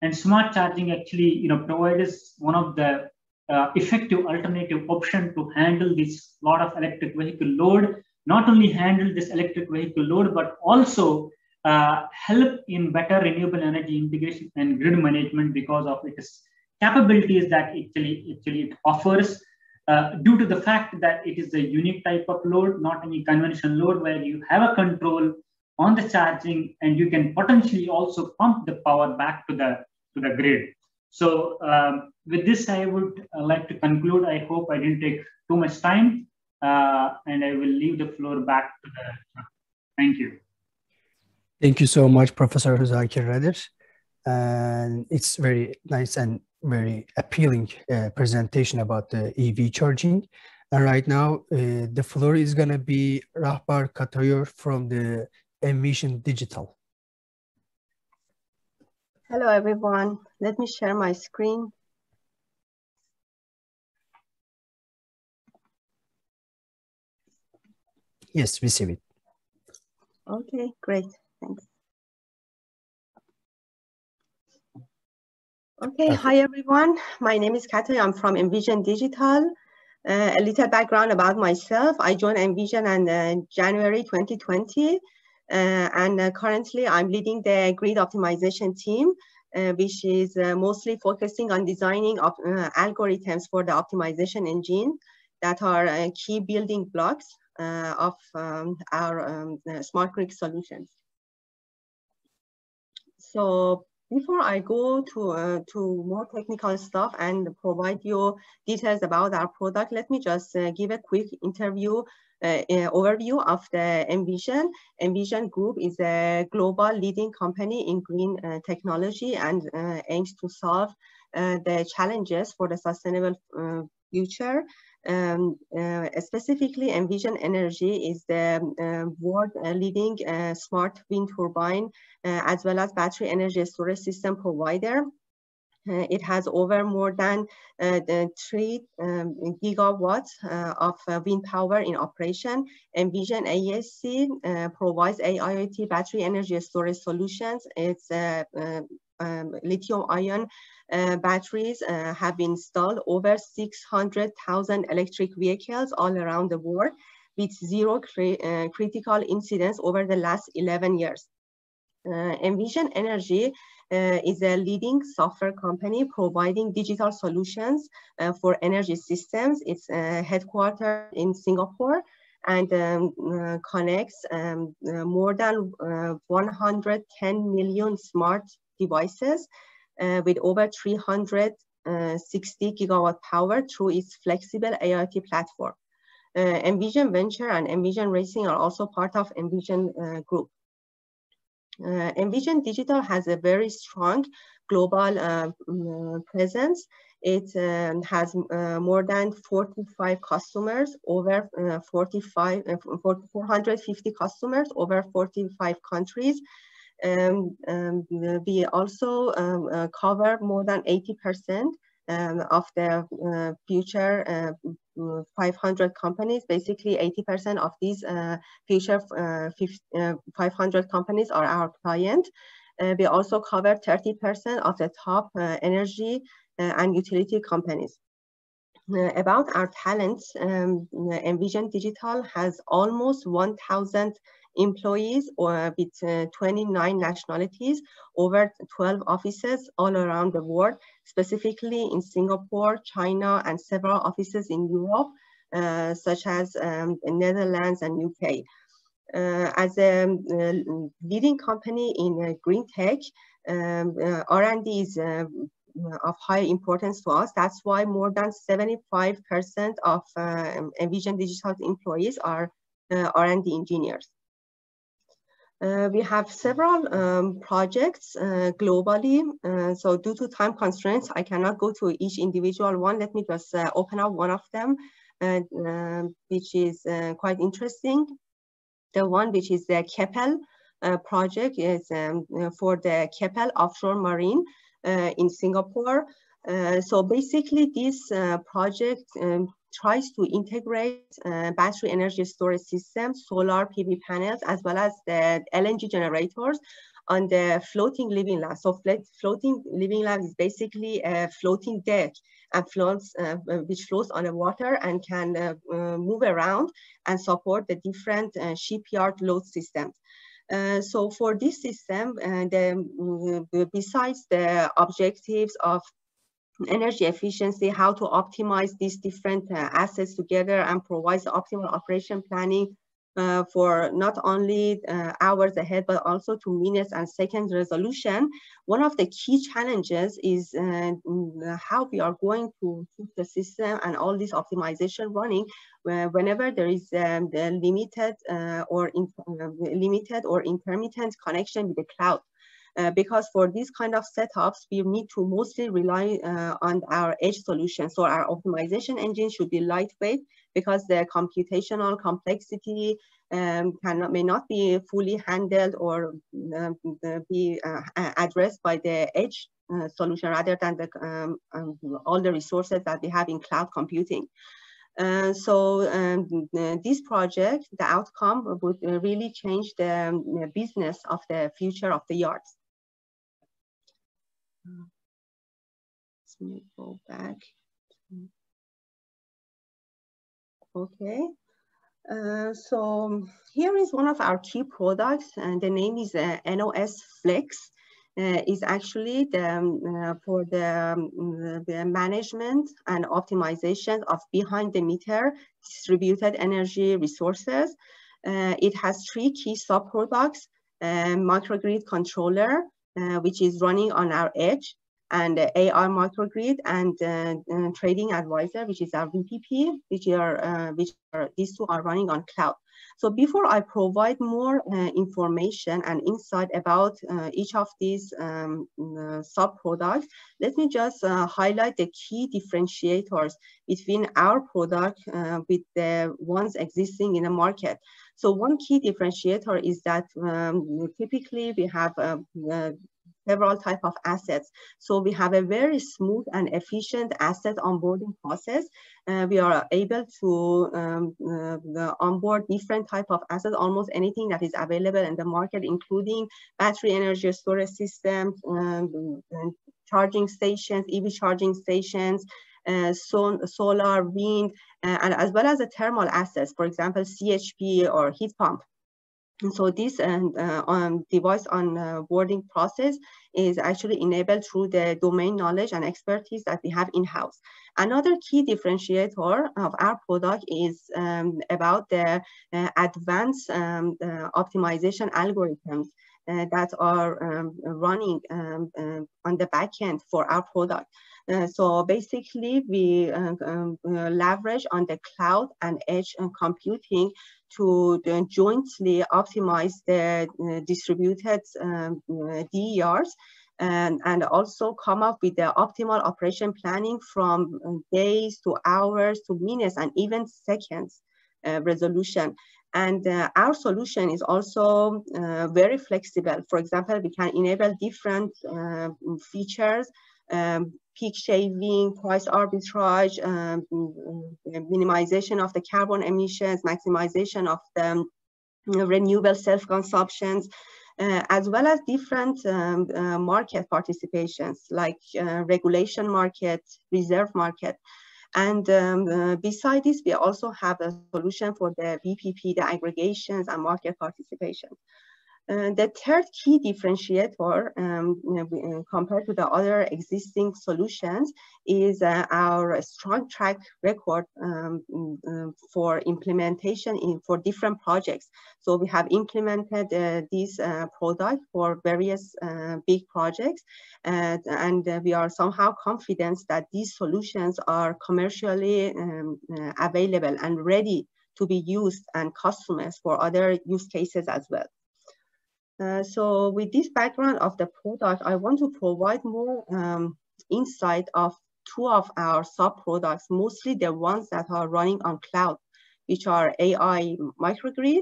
And smart charging actually, you know, provides one of the uh, effective alternative option to handle this lot of electric vehicle load. Not only handle this electric vehicle load, but also uh, help in better renewable energy integration and grid management because of its capabilities that actually actually it offers uh, due to the fact that it is a unique type of load, not any conventional load where you have a control on the charging and you can potentially also pump the power back to the, to the grid. So um, with this, I would uh, like to conclude. I hope I didn't take too much time uh, and I will leave the floor back to the, thank you. Thank you so much, Professor Zakir Rather. And it's very nice and very appealing uh, presentation about the EV charging. And right now, uh, the floor is going to be Rahbar Katayor from the Envision Digital. Hello, everyone. Let me share my screen. Yes, we see it. Okay, great. Thanks. Okay, hi everyone. My name is Katya. I'm from Envision Digital. Uh, a little background about myself. I joined Envision in uh, January 2020, uh, and uh, currently I'm leading the grid optimization team, uh, which is uh, mostly focusing on designing of algorithms for the optimization engine that are key building blocks of um, our um, smart grid solutions. So before I go to, uh, to more technical stuff and provide you details about our product, let me just uh, give a quick interview uh, uh overview of the Envision. Envision Group is a global leading company in green uh, technology and uh, aims to solve the challenges for the sustainable future um, uh, specifically, Envision Energy is the uh, world uh, leading uh, smart wind turbine uh, as well as battery energy storage system provider. Uh, it has over more than the 3 um, gigawatts of wind power in operation. Envision AESC provides AIoT battery energy storage solutions. It's um, lithium ion uh, batteries uh, have installed over 600,000 electric vehicles all around the world with zero cri uh, critical incidents over the last 11 years. Uh, Envision Energy uh, is a leading software company providing digital solutions uh, for energy systems. It's headquartered in Singapore and um, connects um, more than 110 million smart devices uh, with over 360 uh, gigawatt power through its flexible AIoT platform. Uh, Envision Venture and Envision Racing are also part of Envision Group. Uh, Envision Digital has a very strong global uh, presence. It um, has uh, more than 45 customers, over 45, 450 customers, over 45 countries, um, um, we also um, uh, cover more than 80% um, of the uh, Fortune uh, 500 companies. Basically, 80% of these uh, Fortune uh, 50, uh, 500 companies are our client. we also cover 30% of the top energy and utility companies. about our talents, um, Envision Digital has almost 1,000 employees or with uh, 29 nationalities, over 12 offices all around the world, specifically in Singapore, China, and several offices in Europe, uh, such as um, Netherlands and UK. Uh, as a uh, leading company in uh, green tech, um, uh, R&D is of high importance to us. That's why more than 75% of Envision Digital employees are R&D engineers. Uh, we have several um, projects uh, globally. Uh, so due to time constraints, I cannot go to each individual one. Let me just uh, open up one of them, uh, which is uh, quite interesting. The one which is the Keppel project is um, for the Keppel Offshore Marine in Singapore. so basically this project um, tries to integrate uh, battery energy storage systems, solar PV panels, as well as the LNG generators on the floating living lab. So floating living lab is basically a floating deck and floats, uh, which floats on the water and can uh, uh move around and support the different uh, shipyard load systems. Uh, so for this system, uh, the, besides the objectives of energy efficiency, how to optimize these different uh, assets together and provide optimal operation planning uh, for not only uh, hours ahead, but also to minutes and seconds resolution. One of the key challenges is uh, how we are going to keep the system and all this optimization running whenever there is um, the limited uh, or in, uh, limited or intermittent connection with the cloud. Uh, because for these kind of setups, we need to mostly rely uh, on our edge solution. So our optimization engine should be lightweight because the computational complexity um, cannot, may not be fully handled or um, be uh, addressed by the edge uh, solution rather than the, um, um, all the resources that we have in cloud computing. Uh, so um, this project, the outcome would uh, really change the um, business of the future of the yards. Let me go back. Okay. Uh, so here is one of our key products and the name is uh, EnOS Flex. Uh, is actually the, um, uh, for the, um, the, management and optimization of behind the meter distributed energy resources. Uh, it has three key sub-products, uh, microgrid controller, uh, which is running on our edge, and uh, AI microgrid and uh, trading advisor, which is our VPP, which are uh, which are these two are running on cloud. So before I provide more uh, information and insight about uh, each of these um, sub products, let me just highlight the key differentiators between our product with the ones existing in the market. So one key differentiator is that um, typically we have several type of assets. So we have a very smooth and efficient asset onboarding process. Uh, we are able to um, uh, onboard different type of assets, almost anything that is available in the market, including battery energy storage systems, um, charging stations, EV charging stations, uh, solar, wind, uh, and as well as the thermal assets, for example, CHP or heat pump. And so this um, uh, um, device on uh, boarding process is actually enabled through the domain knowledge and expertise that we have in-house. Another key differentiator of our product is um, about the uh, advanced um, uh, optimization algorithms uh, that are um, running um, uh, on the back end for our product. Uh, so basically, we uh, um, leverage on the cloud and edge computing to jointly optimize the distributed um, DERs and, and also come up with the optimal operation planning from days to hours to minutes and even seconds uh, resolution. And uh, our solution is also uh, very flexible. For example, we can enable different features peak shaving, price arbitrage, um, minimization of the carbon emissions, maximization of the renewable self-consumptions, uh, as well as different um, uh, market participations like uh, regulation market, reserve market. And um, uh, beside this, we also have a solution for the VPP, the aggregations and market participation. Uh, the third key differentiator um, uh, compared to the other existing solutions is uh, our strong track record um, uh, for implementation in, for different projects. So we have implemented uh, this product for various big projects and, and we are somehow confident that these solutions are commercially um, available and ready to be used and customers for other use cases as well. Uh, so with this background of the product, I want to provide more um, insight of two of our sub-products, mostly the ones that are running on cloud, which are AI microgrid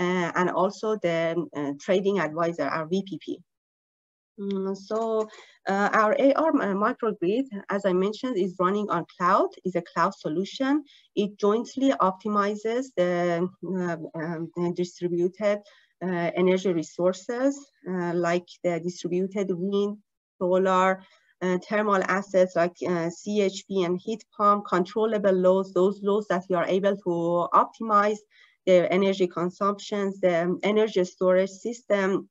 uh, and also the uh, trading advisor, our VPP. Mm, so uh, our AI microgrid, as I mentioned, is running on cloud, is a cloud solution. It jointly optimizes the, uh, um, distributed uh, energy resources uh, like the distributed wind, solar, uh, thermal assets like CHP and heat pump, controllable loads, those loads that we are able to optimize the energy consumptions, the energy storage system,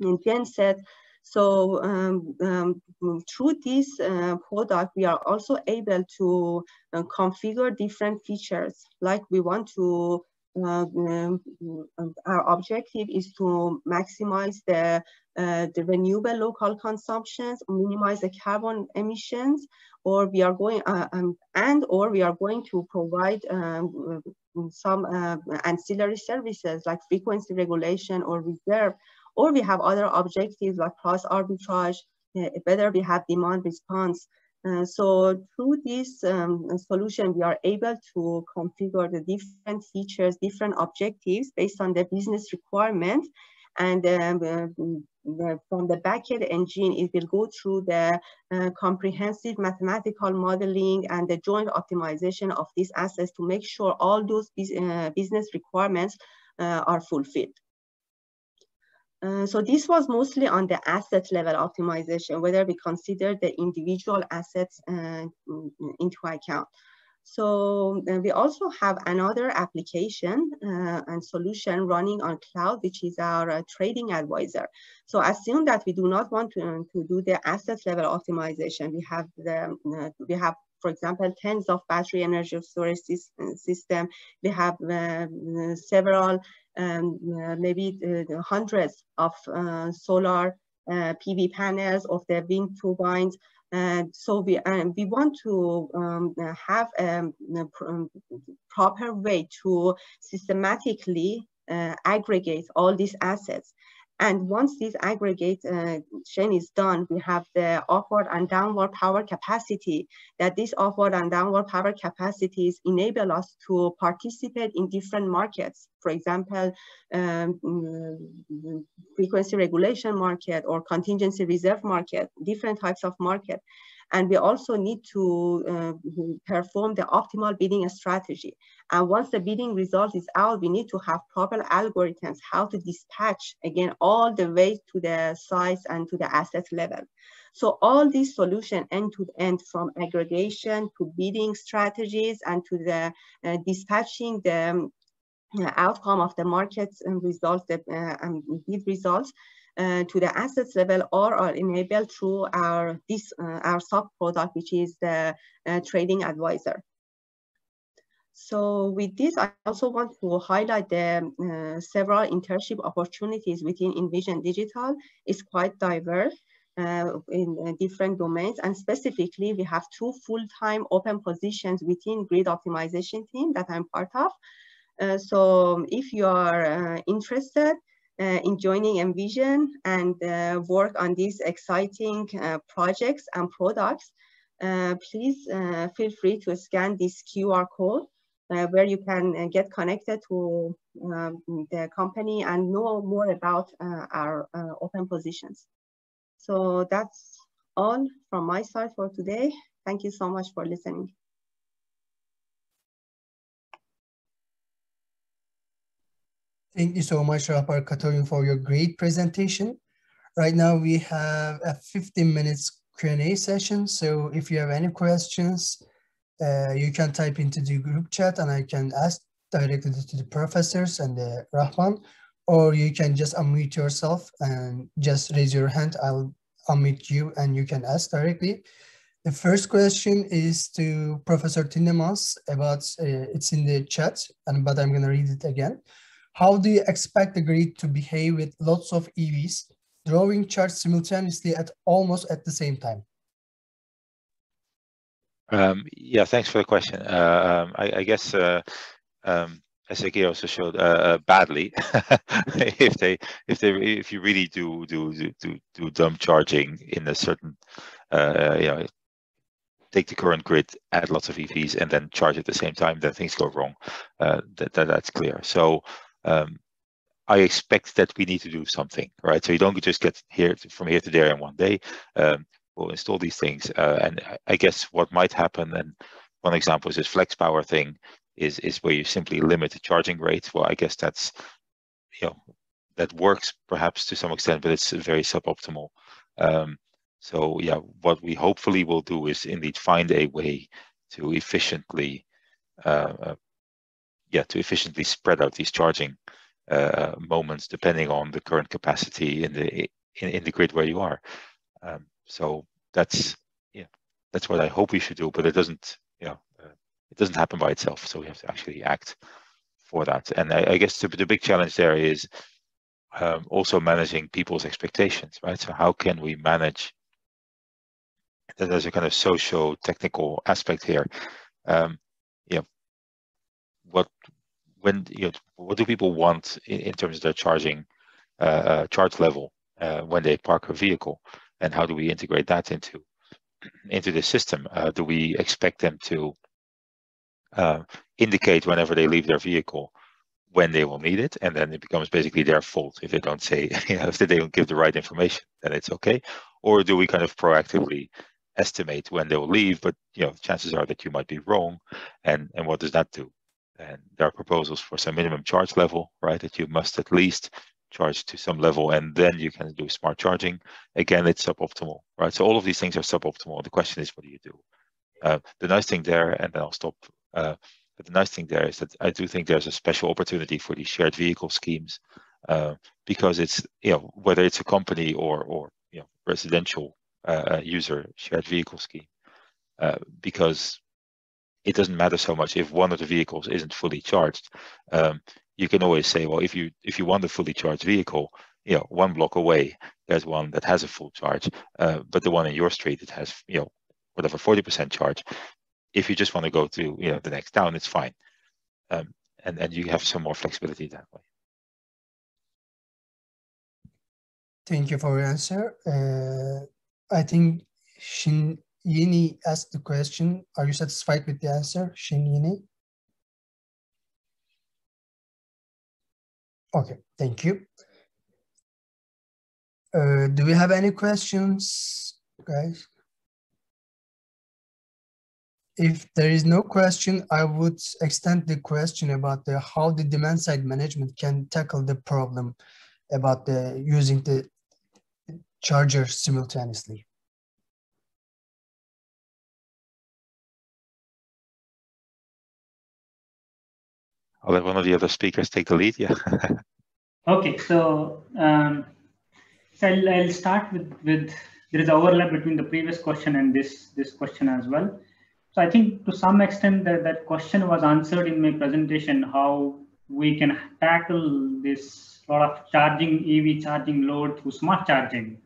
and genset, so um, um, through this uh, product, we are also able to uh, configure different features. Like we want to, uh, our objective is to maximize the, uh, the renewable local consumptions, minimize the carbon emissions, or we are going, uh, um, and or we are going to provide um, some uh, ancillary services like frequency regulation or reserve or we have other objectives like price arbitrage, uh, whether we have demand response. Uh, so through this um, solution, we are able to configure the different features, different objectives based on the business requirement. And um, uh, from the backend engine, it will go through the uh, comprehensive mathematical modeling and the joint optimization of these assets to make sure all those uh, business requirements uh, are fulfilled. Uh, so this was mostly on the asset level optimization, whether we consider the individual assets uh, into account. So uh, we also have another application uh, and solution running on cloud, which is our uh, trading advisor. So assume that we do not want to, to do the asset level optimization. We have the we have for example, tens of battery energy storage system. We have uh, several um, maybe uh, hundreds of uh, solar PV panels of their wind turbines. And so we, um, we want to um, have um, a proper way to systematically aggregate all these assets and once this aggregation uh, is done, we have the upward and downward power capacity that these upward and downward power capacities enable us to participate in different markets. For example, um, mm, frequency regulation market or contingency reserve market, different types of market. And we also need to uh, perform the optimal bidding strategy. And once the bidding result is out, we need to have proper algorithms, how to dispatch, again, all the way to the size and to the asset level. So all these solutions end to end from aggregation to bidding strategies and to the uh, dispatching the um, outcome of the markets and results, the uh, and bid results uh, to the assets level or are enabled through our, this, uh, our sub product, which is the uh, trading advisor. So with this, I also want to highlight the uh, several internship opportunities within Envision Digital. It's quite diverse uh, in uh, different domains. And specifically, we have two full-time open positions within grid optimization team that I'm part of. so if you are interested, uh, in joining Envision and uh, work on these exciting uh, projects and products, please feel free to scan this QR code Uh, where you can uh, get connected to um, the company and know more about uh, our open positions. So that's all from my side for today. Thank you so much for listening. Thank you so much, Rahbar Katorin, for your great presentation. Right now we have a 15 minutes Q&A session. So if you have any questions, uh, you can type into the group chat and I can ask directly to the professors and the Rahman, or you can just unmute yourself and just raise your hand. I'll unmute you and you can ask directly. The first question is to Professor Tindemans about, uh, it's in the chat, and but I'm gonna read it again. How do you expect the grid to behave with lots of EVs drawing charge simultaneously at almost at the same time? Um, yeah, thanks for the question. Uh, um, I, I, guess uh, um, SAK also showed uh, uh badly if they if they if you really do do do do dumb charging in a certain uh, you know take the current grid, add lots of EVs, and then charge at the same time, then things go wrong. Uh, that, that, that's clear. So um, I expect that we need to do something, right? So you don't just get here from here to there in one day. Um, we'll install these things, uh, and I guess what might happen, and one example is this flex power thing, is is where you simply limit the charging rate. Well, I guess that's you know that works perhaps to some extent, but it's very suboptimal. Um, so yeah, what we hopefully will do is indeed find a way to efficiently, uh, uh, yeah, to efficiently spread out these charging uh, moments depending on the current capacity in the in, in the grid where you are. Um, so that's yeah, that's what I hope we should do, but it doesn't, know, uh, it doesn't happen by itself. So we have to actually act for that. And I, I guess the, the big challenge there is um, also managing people's expectations, right? So how can we manage there's a kind of social technical aspect here. Um, know, what when you know, what do people want in, in terms of their charging uh, uh, charge level uh, when they park a vehicle, and how do we integrate that into into the system? Uh, do we expect them to uh, indicate whenever they leave their vehicle when they will need it, and then it becomes basically their fault if they don't say, you know, if they don't give the right information, then it's okay. Or do we kind of proactively estimate when they will leave, but you know, chances are that you might be wrong. And and what does that do? And there are proposals for some minimum charge level, right? That you must at least charge to some level, and then you can do smart charging. Again, it's suboptimal, right? So all of these things are suboptimal. The question is, what do you do? Uh, the nice thing there, and then I'll stop. Uh, but the nice thing there is that I do think there's a special opportunity for these shared vehicle schemes uh, because it's you know whether it's a company or or you know residential uh, user shared vehicle scheme uh, because it doesn't matter so much if one of the vehicles isn't fully charged. Um, you can always say, well, if you if you want a fully charged vehicle, you know, one block away there's one that has a full charge, uh, but the one in your street it has you know whatever 40% charge. If you just want to go to you know the next town, it's fine, um, and and you have some more flexibility that way. Thank you for your answer. Uh, I think Shin Yini asked the question. Are you satisfied with the answer, Shin Yini? Okay, thank you. Uh, do we have any questions, guys? If there is no question, I would extend the question about the, how the demand side management can tackle the problem about the using the charger simultaneously. I'll let one of the other speakers take the lead. Yeah. okay, so um, so I'll, I'll start with with there is overlap between the previous question and this this question as well. So I think to some extent that that question was answered in my presentation how we can tackle this lot of charging EV charging load through smart charging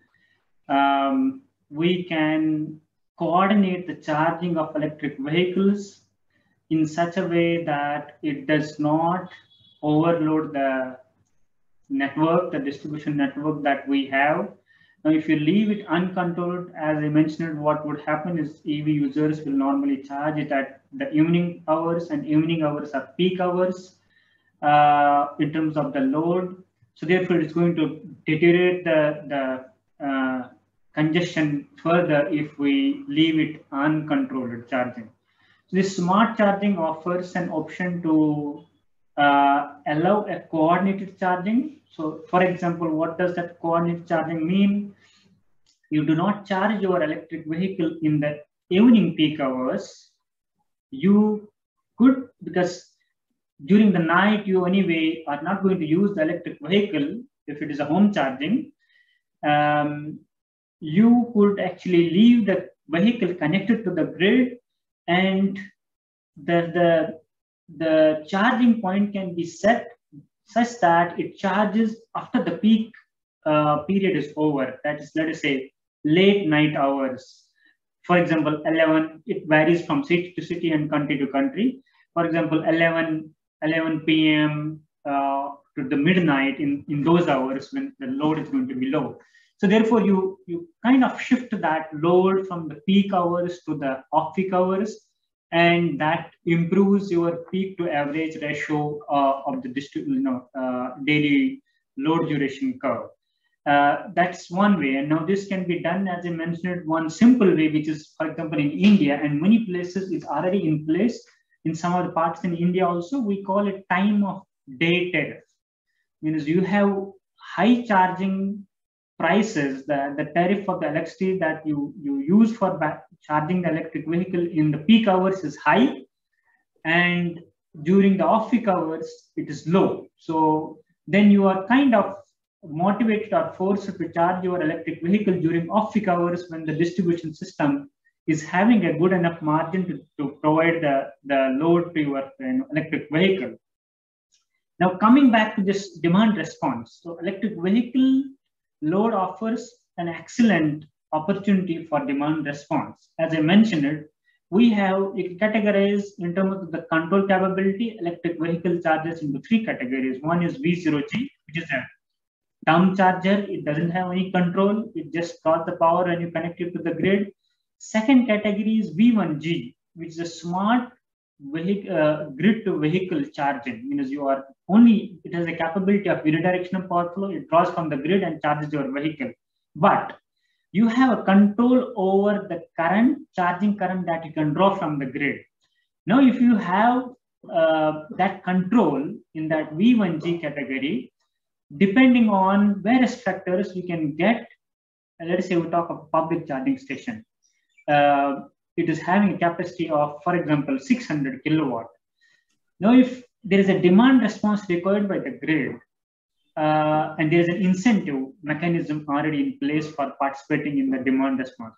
um, we can coordinate the charging of electric vehicles in such a way that it does not overload the network, the distribution network that we have. Now, if you leave it uncontrolled, as I mentioned, what would happen is EV users will normally charge it at the evening hours, and evening hours are peak hours uh, in terms of the load. So therefore, it's going to deteriorate the, the uh, congestion further if we leave it uncontrolled charging. This smart charging offers an option to uh, allow a coordinated charging. So for example, what does that coordinated charging mean? You do not charge your electric vehicle in the evening peak hours. You could, because during the night you anyway are not going to use the electric vehicle if it is a home charging. Um, you could actually leave the vehicle connected to the grid and the, the, the charging point can be set such that it charges after the peak uh, period is over. That is, let us say, late night hours. For example, 11, it varies from city to city and country to country. For example, 11 11 p.m. Uh, to the midnight in, in those hours when the load is going to be low. So therefore, you, you kind of shift that load from the peak hours to the off-peak hours, and that improves your peak to average ratio uh, of the you know, uh, daily load duration curve. Uh, that's one way. And now this can be done, as I mentioned, one simple way, which is, for example, in India and many places it's already in place. In some of the parts in India also, we call it time of day tariff. Means you have high charging prices, the, the tariff for the electricity that you, you use for charging the electric vehicle in the peak hours is high. And during the off-peak hours, it is low. So then you are kind of motivated or forced to charge your electric vehicle during off-peak hours when the distribution system is having a good enough margin to, to provide the, the load to your you know, electric vehicle. Now coming back to this demand response. So electric vehicle load offers an excellent opportunity for demand response. As I mentioned it, we have it categorized in terms of the control capability electric vehicle charges into three categories. One is V0G, which is a dumb charger. It doesn't have any control. It just got the power and you connect it to the grid. Second category is V1G, which is a smart vehicle, uh, grid to vehicle charging. Means you are only, it has a capability of unidirectional power flow. It draws from the grid and charges your vehicle. But you have a control over the current, charging current that you can draw from the grid. Now, if you have uh, that control in that V1G category, depending on various factors, you can get, let's say we talk of public charging station. Uh, it is having a capacity of, for example, 600 kilowatt. Now, if there is a demand response required by the grid, uh, and there is an incentive mechanism already in place for participating in the demand response.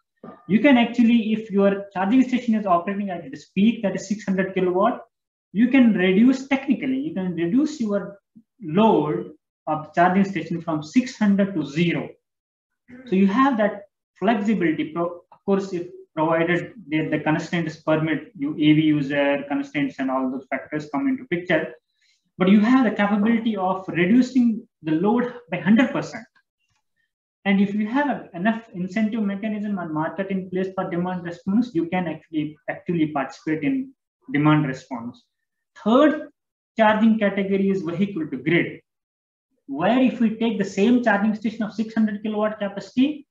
You can actually, if your charging station is operating at its peak, that is 600 kilowatt, you can reduce technically, you can reduce your load of charging station from 600 to zero. So you have that flexibility. Of course, if provided the, the constraints permit you EV user constraints and all those factors come into picture, but you have the capability of reducing the load by 100%. And if you have enough incentive mechanism and market in place for demand response, you can actually actively participate in demand response. Third charging category is vehicle to grid, where if we take the same charging station of 600 kilowatt capacity,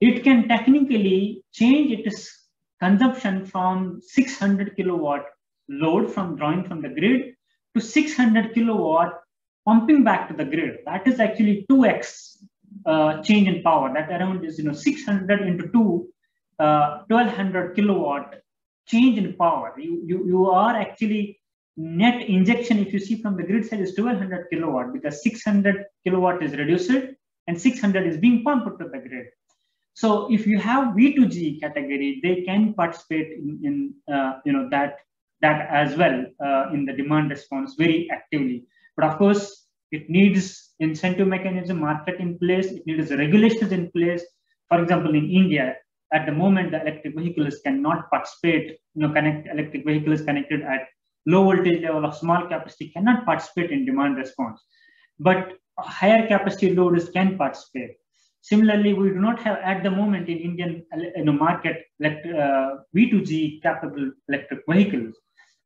it can technically change its consumption from 600 kilowatt load from drawing from the grid to 600 kilowatt pumping back to the grid. That is actually 2x uh, change in power. That around is you know 600 into 2, uh, 1200 kilowatt change in power. You, you, you are actually net injection, if you see from the grid side, is 1200 kilowatt because 600 kilowatt is reduced and 600 is being pumped to the grid. So if you have V2G category, they can participate in, in uh, you know that that as well uh, in the demand response very actively. But of course, it needs incentive mechanism, market in place, it needs regulations in place. For example, in India, at the moment, the electric vehicles cannot participate, you know, connect electric vehicles connected at low voltage level of small capacity cannot participate in demand response. But higher capacity loads can participate. Similarly, we do not have at the moment in Indian market uh, V2G capable electric vehicles.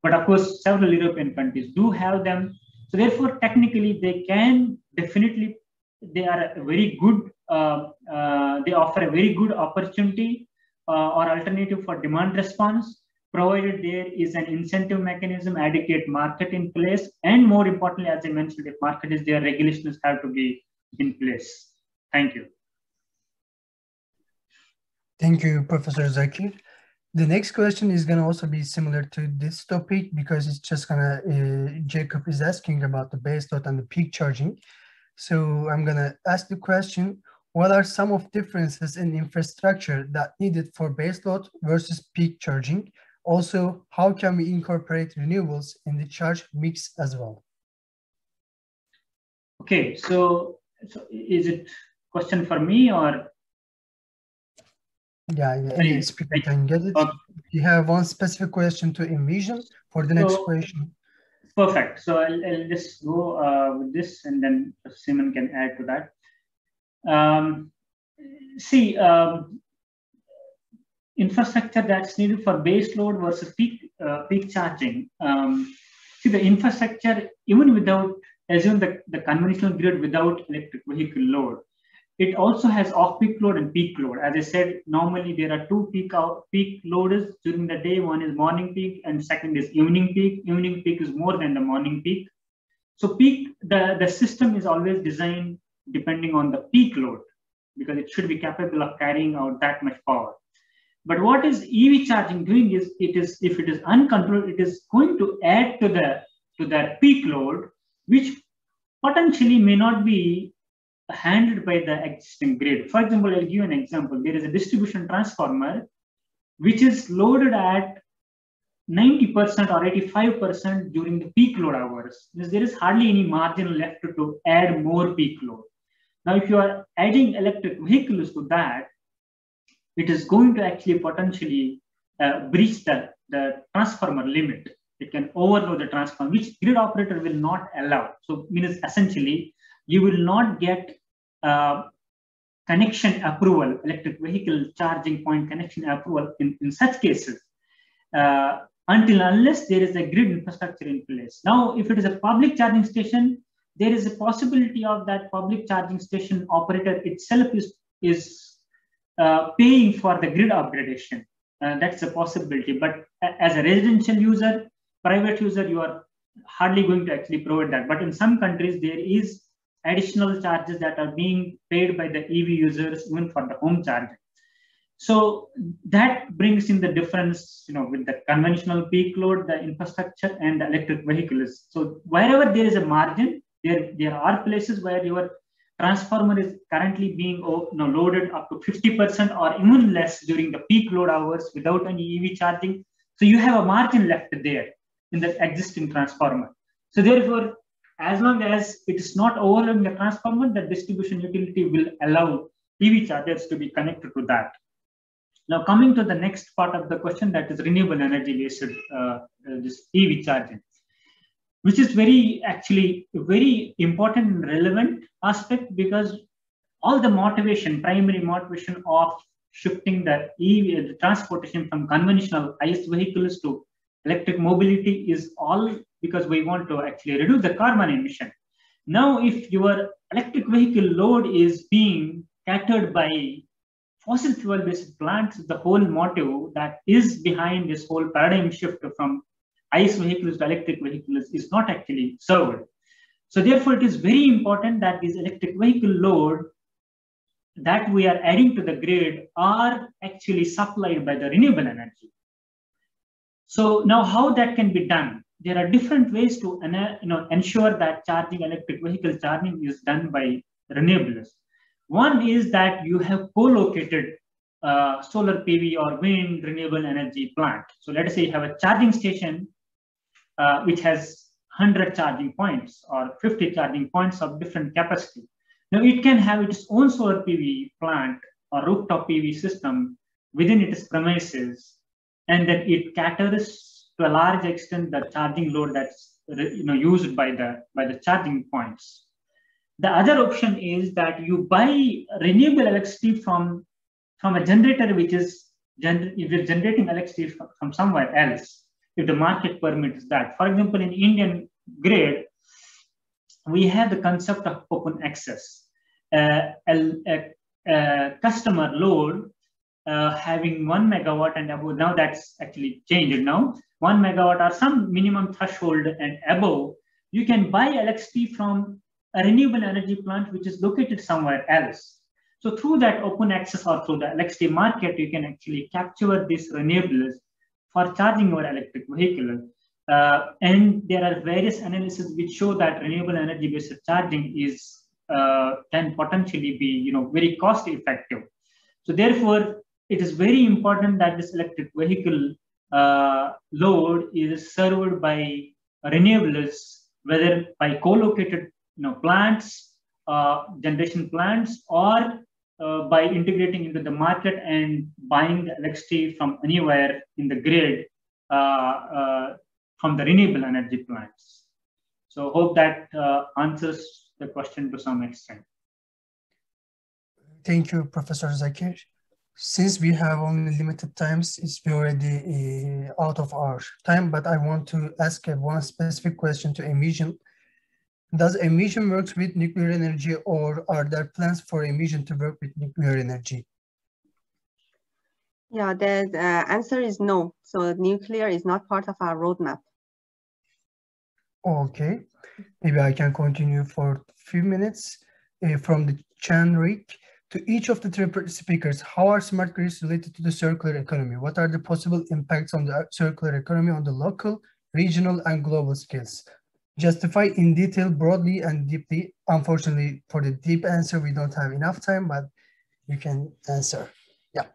But of course, several European countries do have them. So therefore, technically, they can definitely, they are a very good, uh, uh, they offer a very good opportunity uh, or alternative for demand response, provided there is an incentive mechanism, adequate market in place, and more importantly, as I mentioned, if market is there, regulations have to be in place. Thank you. Thank you, Professor Zakir. The next question is going to also be similar to this topic because it's just going to, uh, Jacob is asking about the base load and the peak charging. So I'm going to ask the question, what are some of differences in infrastructure that needed for base load versus peak charging? Also, how can we incorporate renewables in the charge mix as well? Okay, so, so is it question for me or yeah, yeah any speaker can get it. Okay. You have one specific question to envision for the next so, question. perfect. So I'll, I'll just go uh, with this and then Simon can add to that. Um, see, um, infrastructure that's needed for base load versus peak, uh, peak charging. Um, see, the infrastructure, even without, assume the, the conventional grid without electric vehicle load, it also has off-peak load and peak load. As I said, normally there are two peak out, peak loaders during the day. One is morning peak and second is evening peak. Evening peak is more than the morning peak. So peak, the, the system is always designed depending on the peak load because it should be capable of carrying out that much power. But what is EV charging doing is it is if it is uncontrolled, it is going to add to the to that peak load, which potentially may not be handled by the existing grid. For example, I'll give an example. There is a distribution transformer which is loaded at 90% or 85% during the peak load hours. There is hardly any margin left to add more peak load. Now, if you are adding electric vehicles to that, it is going to actually potentially uh, breach the, the transformer limit. It can overload the transformer, which grid operator will not allow. So, means essentially, you will not get uh, connection approval, electric vehicle charging point connection approval in, in such cases uh, until unless there is a grid infrastructure in place. Now, if it is a public charging station, there is a possibility of that public charging station operator itself is, is uh, paying for the grid upgradation. Uh, that's a possibility. But as a residential user, private user, you are hardly going to actually provide that. But in some countries, there is additional charges that are being paid by the EV users even for the home charging. So that brings in the difference, you know, with the conventional peak load, the infrastructure, and the electric vehicles. So wherever there is a margin, there, there are places where your transformer is currently being oh, you know, loaded up to 50% or even less during the peak load hours without any EV charging. So you have a margin left there in the existing transformer. So therefore, as long as it is not overloading the transformer, the distribution utility will allow EV chargers to be connected to that. Now coming to the next part of the question that is renewable energy based uh, this EV charging, which is very actually very important and relevant aspect because all the motivation, primary motivation of shifting the EV the transportation from conventional ICE vehicles to electric mobility is all because we want to actually reduce the carbon emission. Now, if your electric vehicle load is being catered by fossil fuel based plants, the whole motive that is behind this whole paradigm shift from ICE vehicles to electric vehicles is not actually served. So therefore, it is very important that this electric vehicle load that we are adding to the grid are actually supplied by the renewable energy. So now how that can be done? There are different ways to you know, ensure that charging electric vehicle charging is done by renewables. One is that you have co-located uh, solar PV or wind renewable energy plant. So let us say you have a charging station uh, which has 100 charging points or 50 charging points of different capacity. Now it can have its own solar PV plant or rooftop PV system within its premises and then it caters to a large extent the charging load that's you know used by the by the charging points. The other option is that you buy renewable electricity from from a generator which is gener if it's generating electricity from, from somewhere else, if the market permits that. For example, in Indian grid, we have the concept of open access. Uh, a, a, a customer load uh, having one megawatt and above. Now that's actually changed now. One megawatt or some minimum threshold and above, you can buy electricity from a renewable energy plant which is located somewhere else. So through that open access or through the electricity market, you can actually capture these renewables for charging your electric vehicle. Uh, and there are various analyses which show that renewable energy based charging is uh, can potentially be you know very cost effective. So therefore, it is very important that this electric vehicle uh, load is served by renewables, whether by co-located you know, plants, uh, generation plants, or uh, by integrating into the market and buying the electricity from anywhere in the grid uh, uh, from the renewable energy plants. So hope that uh, answers the question to some extent. Thank you, Professor Zakir. Since we have only limited times, it's already uh, out of our time, but I want to ask one specific question to Envision. Does Envision work with nuclear energy or are there plans for Envision to work with nuclear energy? Yeah, the uh, answer is no. So nuclear is not part of our roadmap. Okay, maybe I can continue for a few minutes. Uh, from the Chan Rick, to each of the three speakers, how are smart grids related to the circular economy? What are the possible impacts on the circular economy on the local, regional, and global scales? Justify in detail, broadly, and deeply. Unfortunately, for the deep answer, we don't have enough time, but you can answer. Yeah.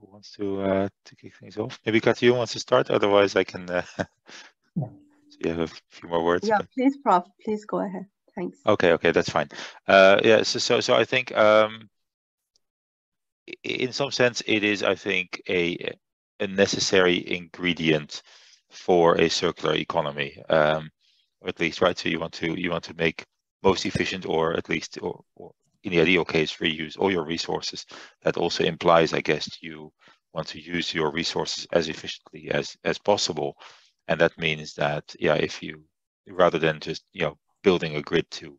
Who wants to uh, to kick things off? Maybe Katya wants to start. Otherwise, I can. Uh, yeah you have a few more words? Yeah, but... please, Prof. Please go ahead. Thanks. Okay, okay, that's fine. Uh, yeah, so so so I think um, in some sense it is, I think, a a necessary ingredient for a circular economy, um, or at least right. So you want to you want to make most efficient, or at least, or, or in the ideal case, reuse all your resources. That also implies, I guess, you want to use your resources as efficiently as as possible and that means that yeah if you rather than just you know building a grid to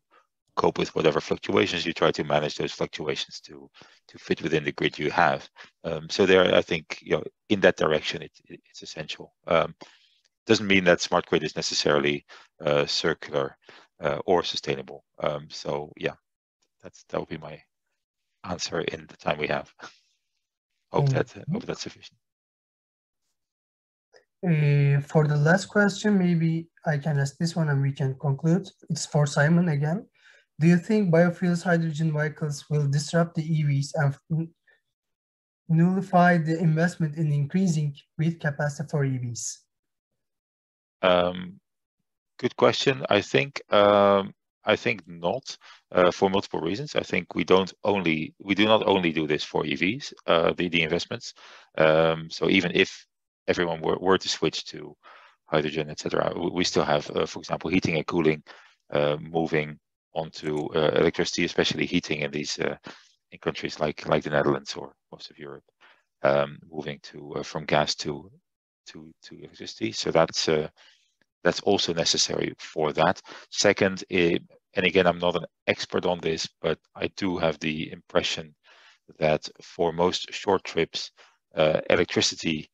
cope with whatever fluctuations you try to manage those fluctuations to to fit within the grid you have. Um, so there i think you know in that direction it, it it's essential. Um, doesn't mean that smart grid is necessarily uh, circular uh, or sustainable. Um, so yeah that's that would be my answer in the time we have. Hope mm -hmm. that uh, hope that's sufficient uh, for the last question, maybe I can ask this one and we can conclude. It's for Simon again. Do you think biofuels hydrogen vehicles will disrupt the EVs and nullify the investment in increasing grid capacity for EVs? Um, good question. I think um, I think not uh, for multiple reasons. I think we don't only we do not only do this for EVs, uh, the the investments. Um, so even if everyone were, were to switch to hydrogen, etc., we still have, uh, for example, heating and cooling uh, moving onto uh, electricity, especially heating in these uh, in countries like like the Netherlands or most of Europe, um, moving to uh, from gas to to to electricity. So that's uh, that's also necessary for that. Second, it, and again, I'm not an expert on this, but I do have the impression that for most short trips, electricity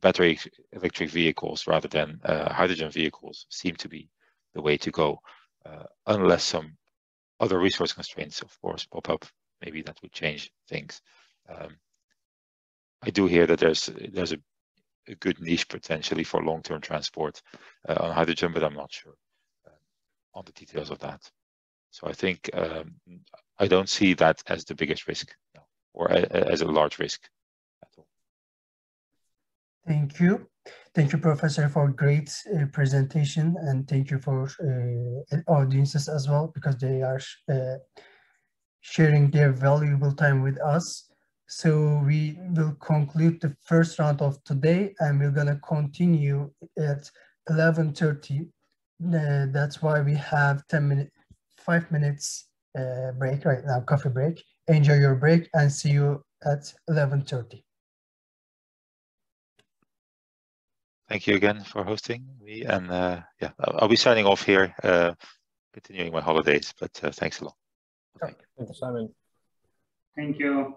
battery electric vehicles rather than uh, hydrogen vehicles seem to be the way to go, uh, unless some other resource constraints, of course, pop up. Maybe that would change things. Um, I do hear that there's there's a, a good niche potentially for long-term transport uh, on hydrogen, but I'm not sure uh, on the details of that. So I think um, I don't see that as the biggest risk no, or a, as a large risk. Thank you. Thank you, Professor, for great uh, presentation, and thank you for uh, audiences as well, because they are uh, sharing their valuable time with us. So we will conclude the first round of today, and we're gonna continue at 11.30. Uh, that's why we have 10 minutes, five minutes uh, break right now, coffee break. Enjoy your break and see you at 11.30. Thank you again for hosting me. And uh, yeah, I'll, be signing off here, uh, continuing my holidays, but uh, thanks a lot. Thank you, Simon. Thank you.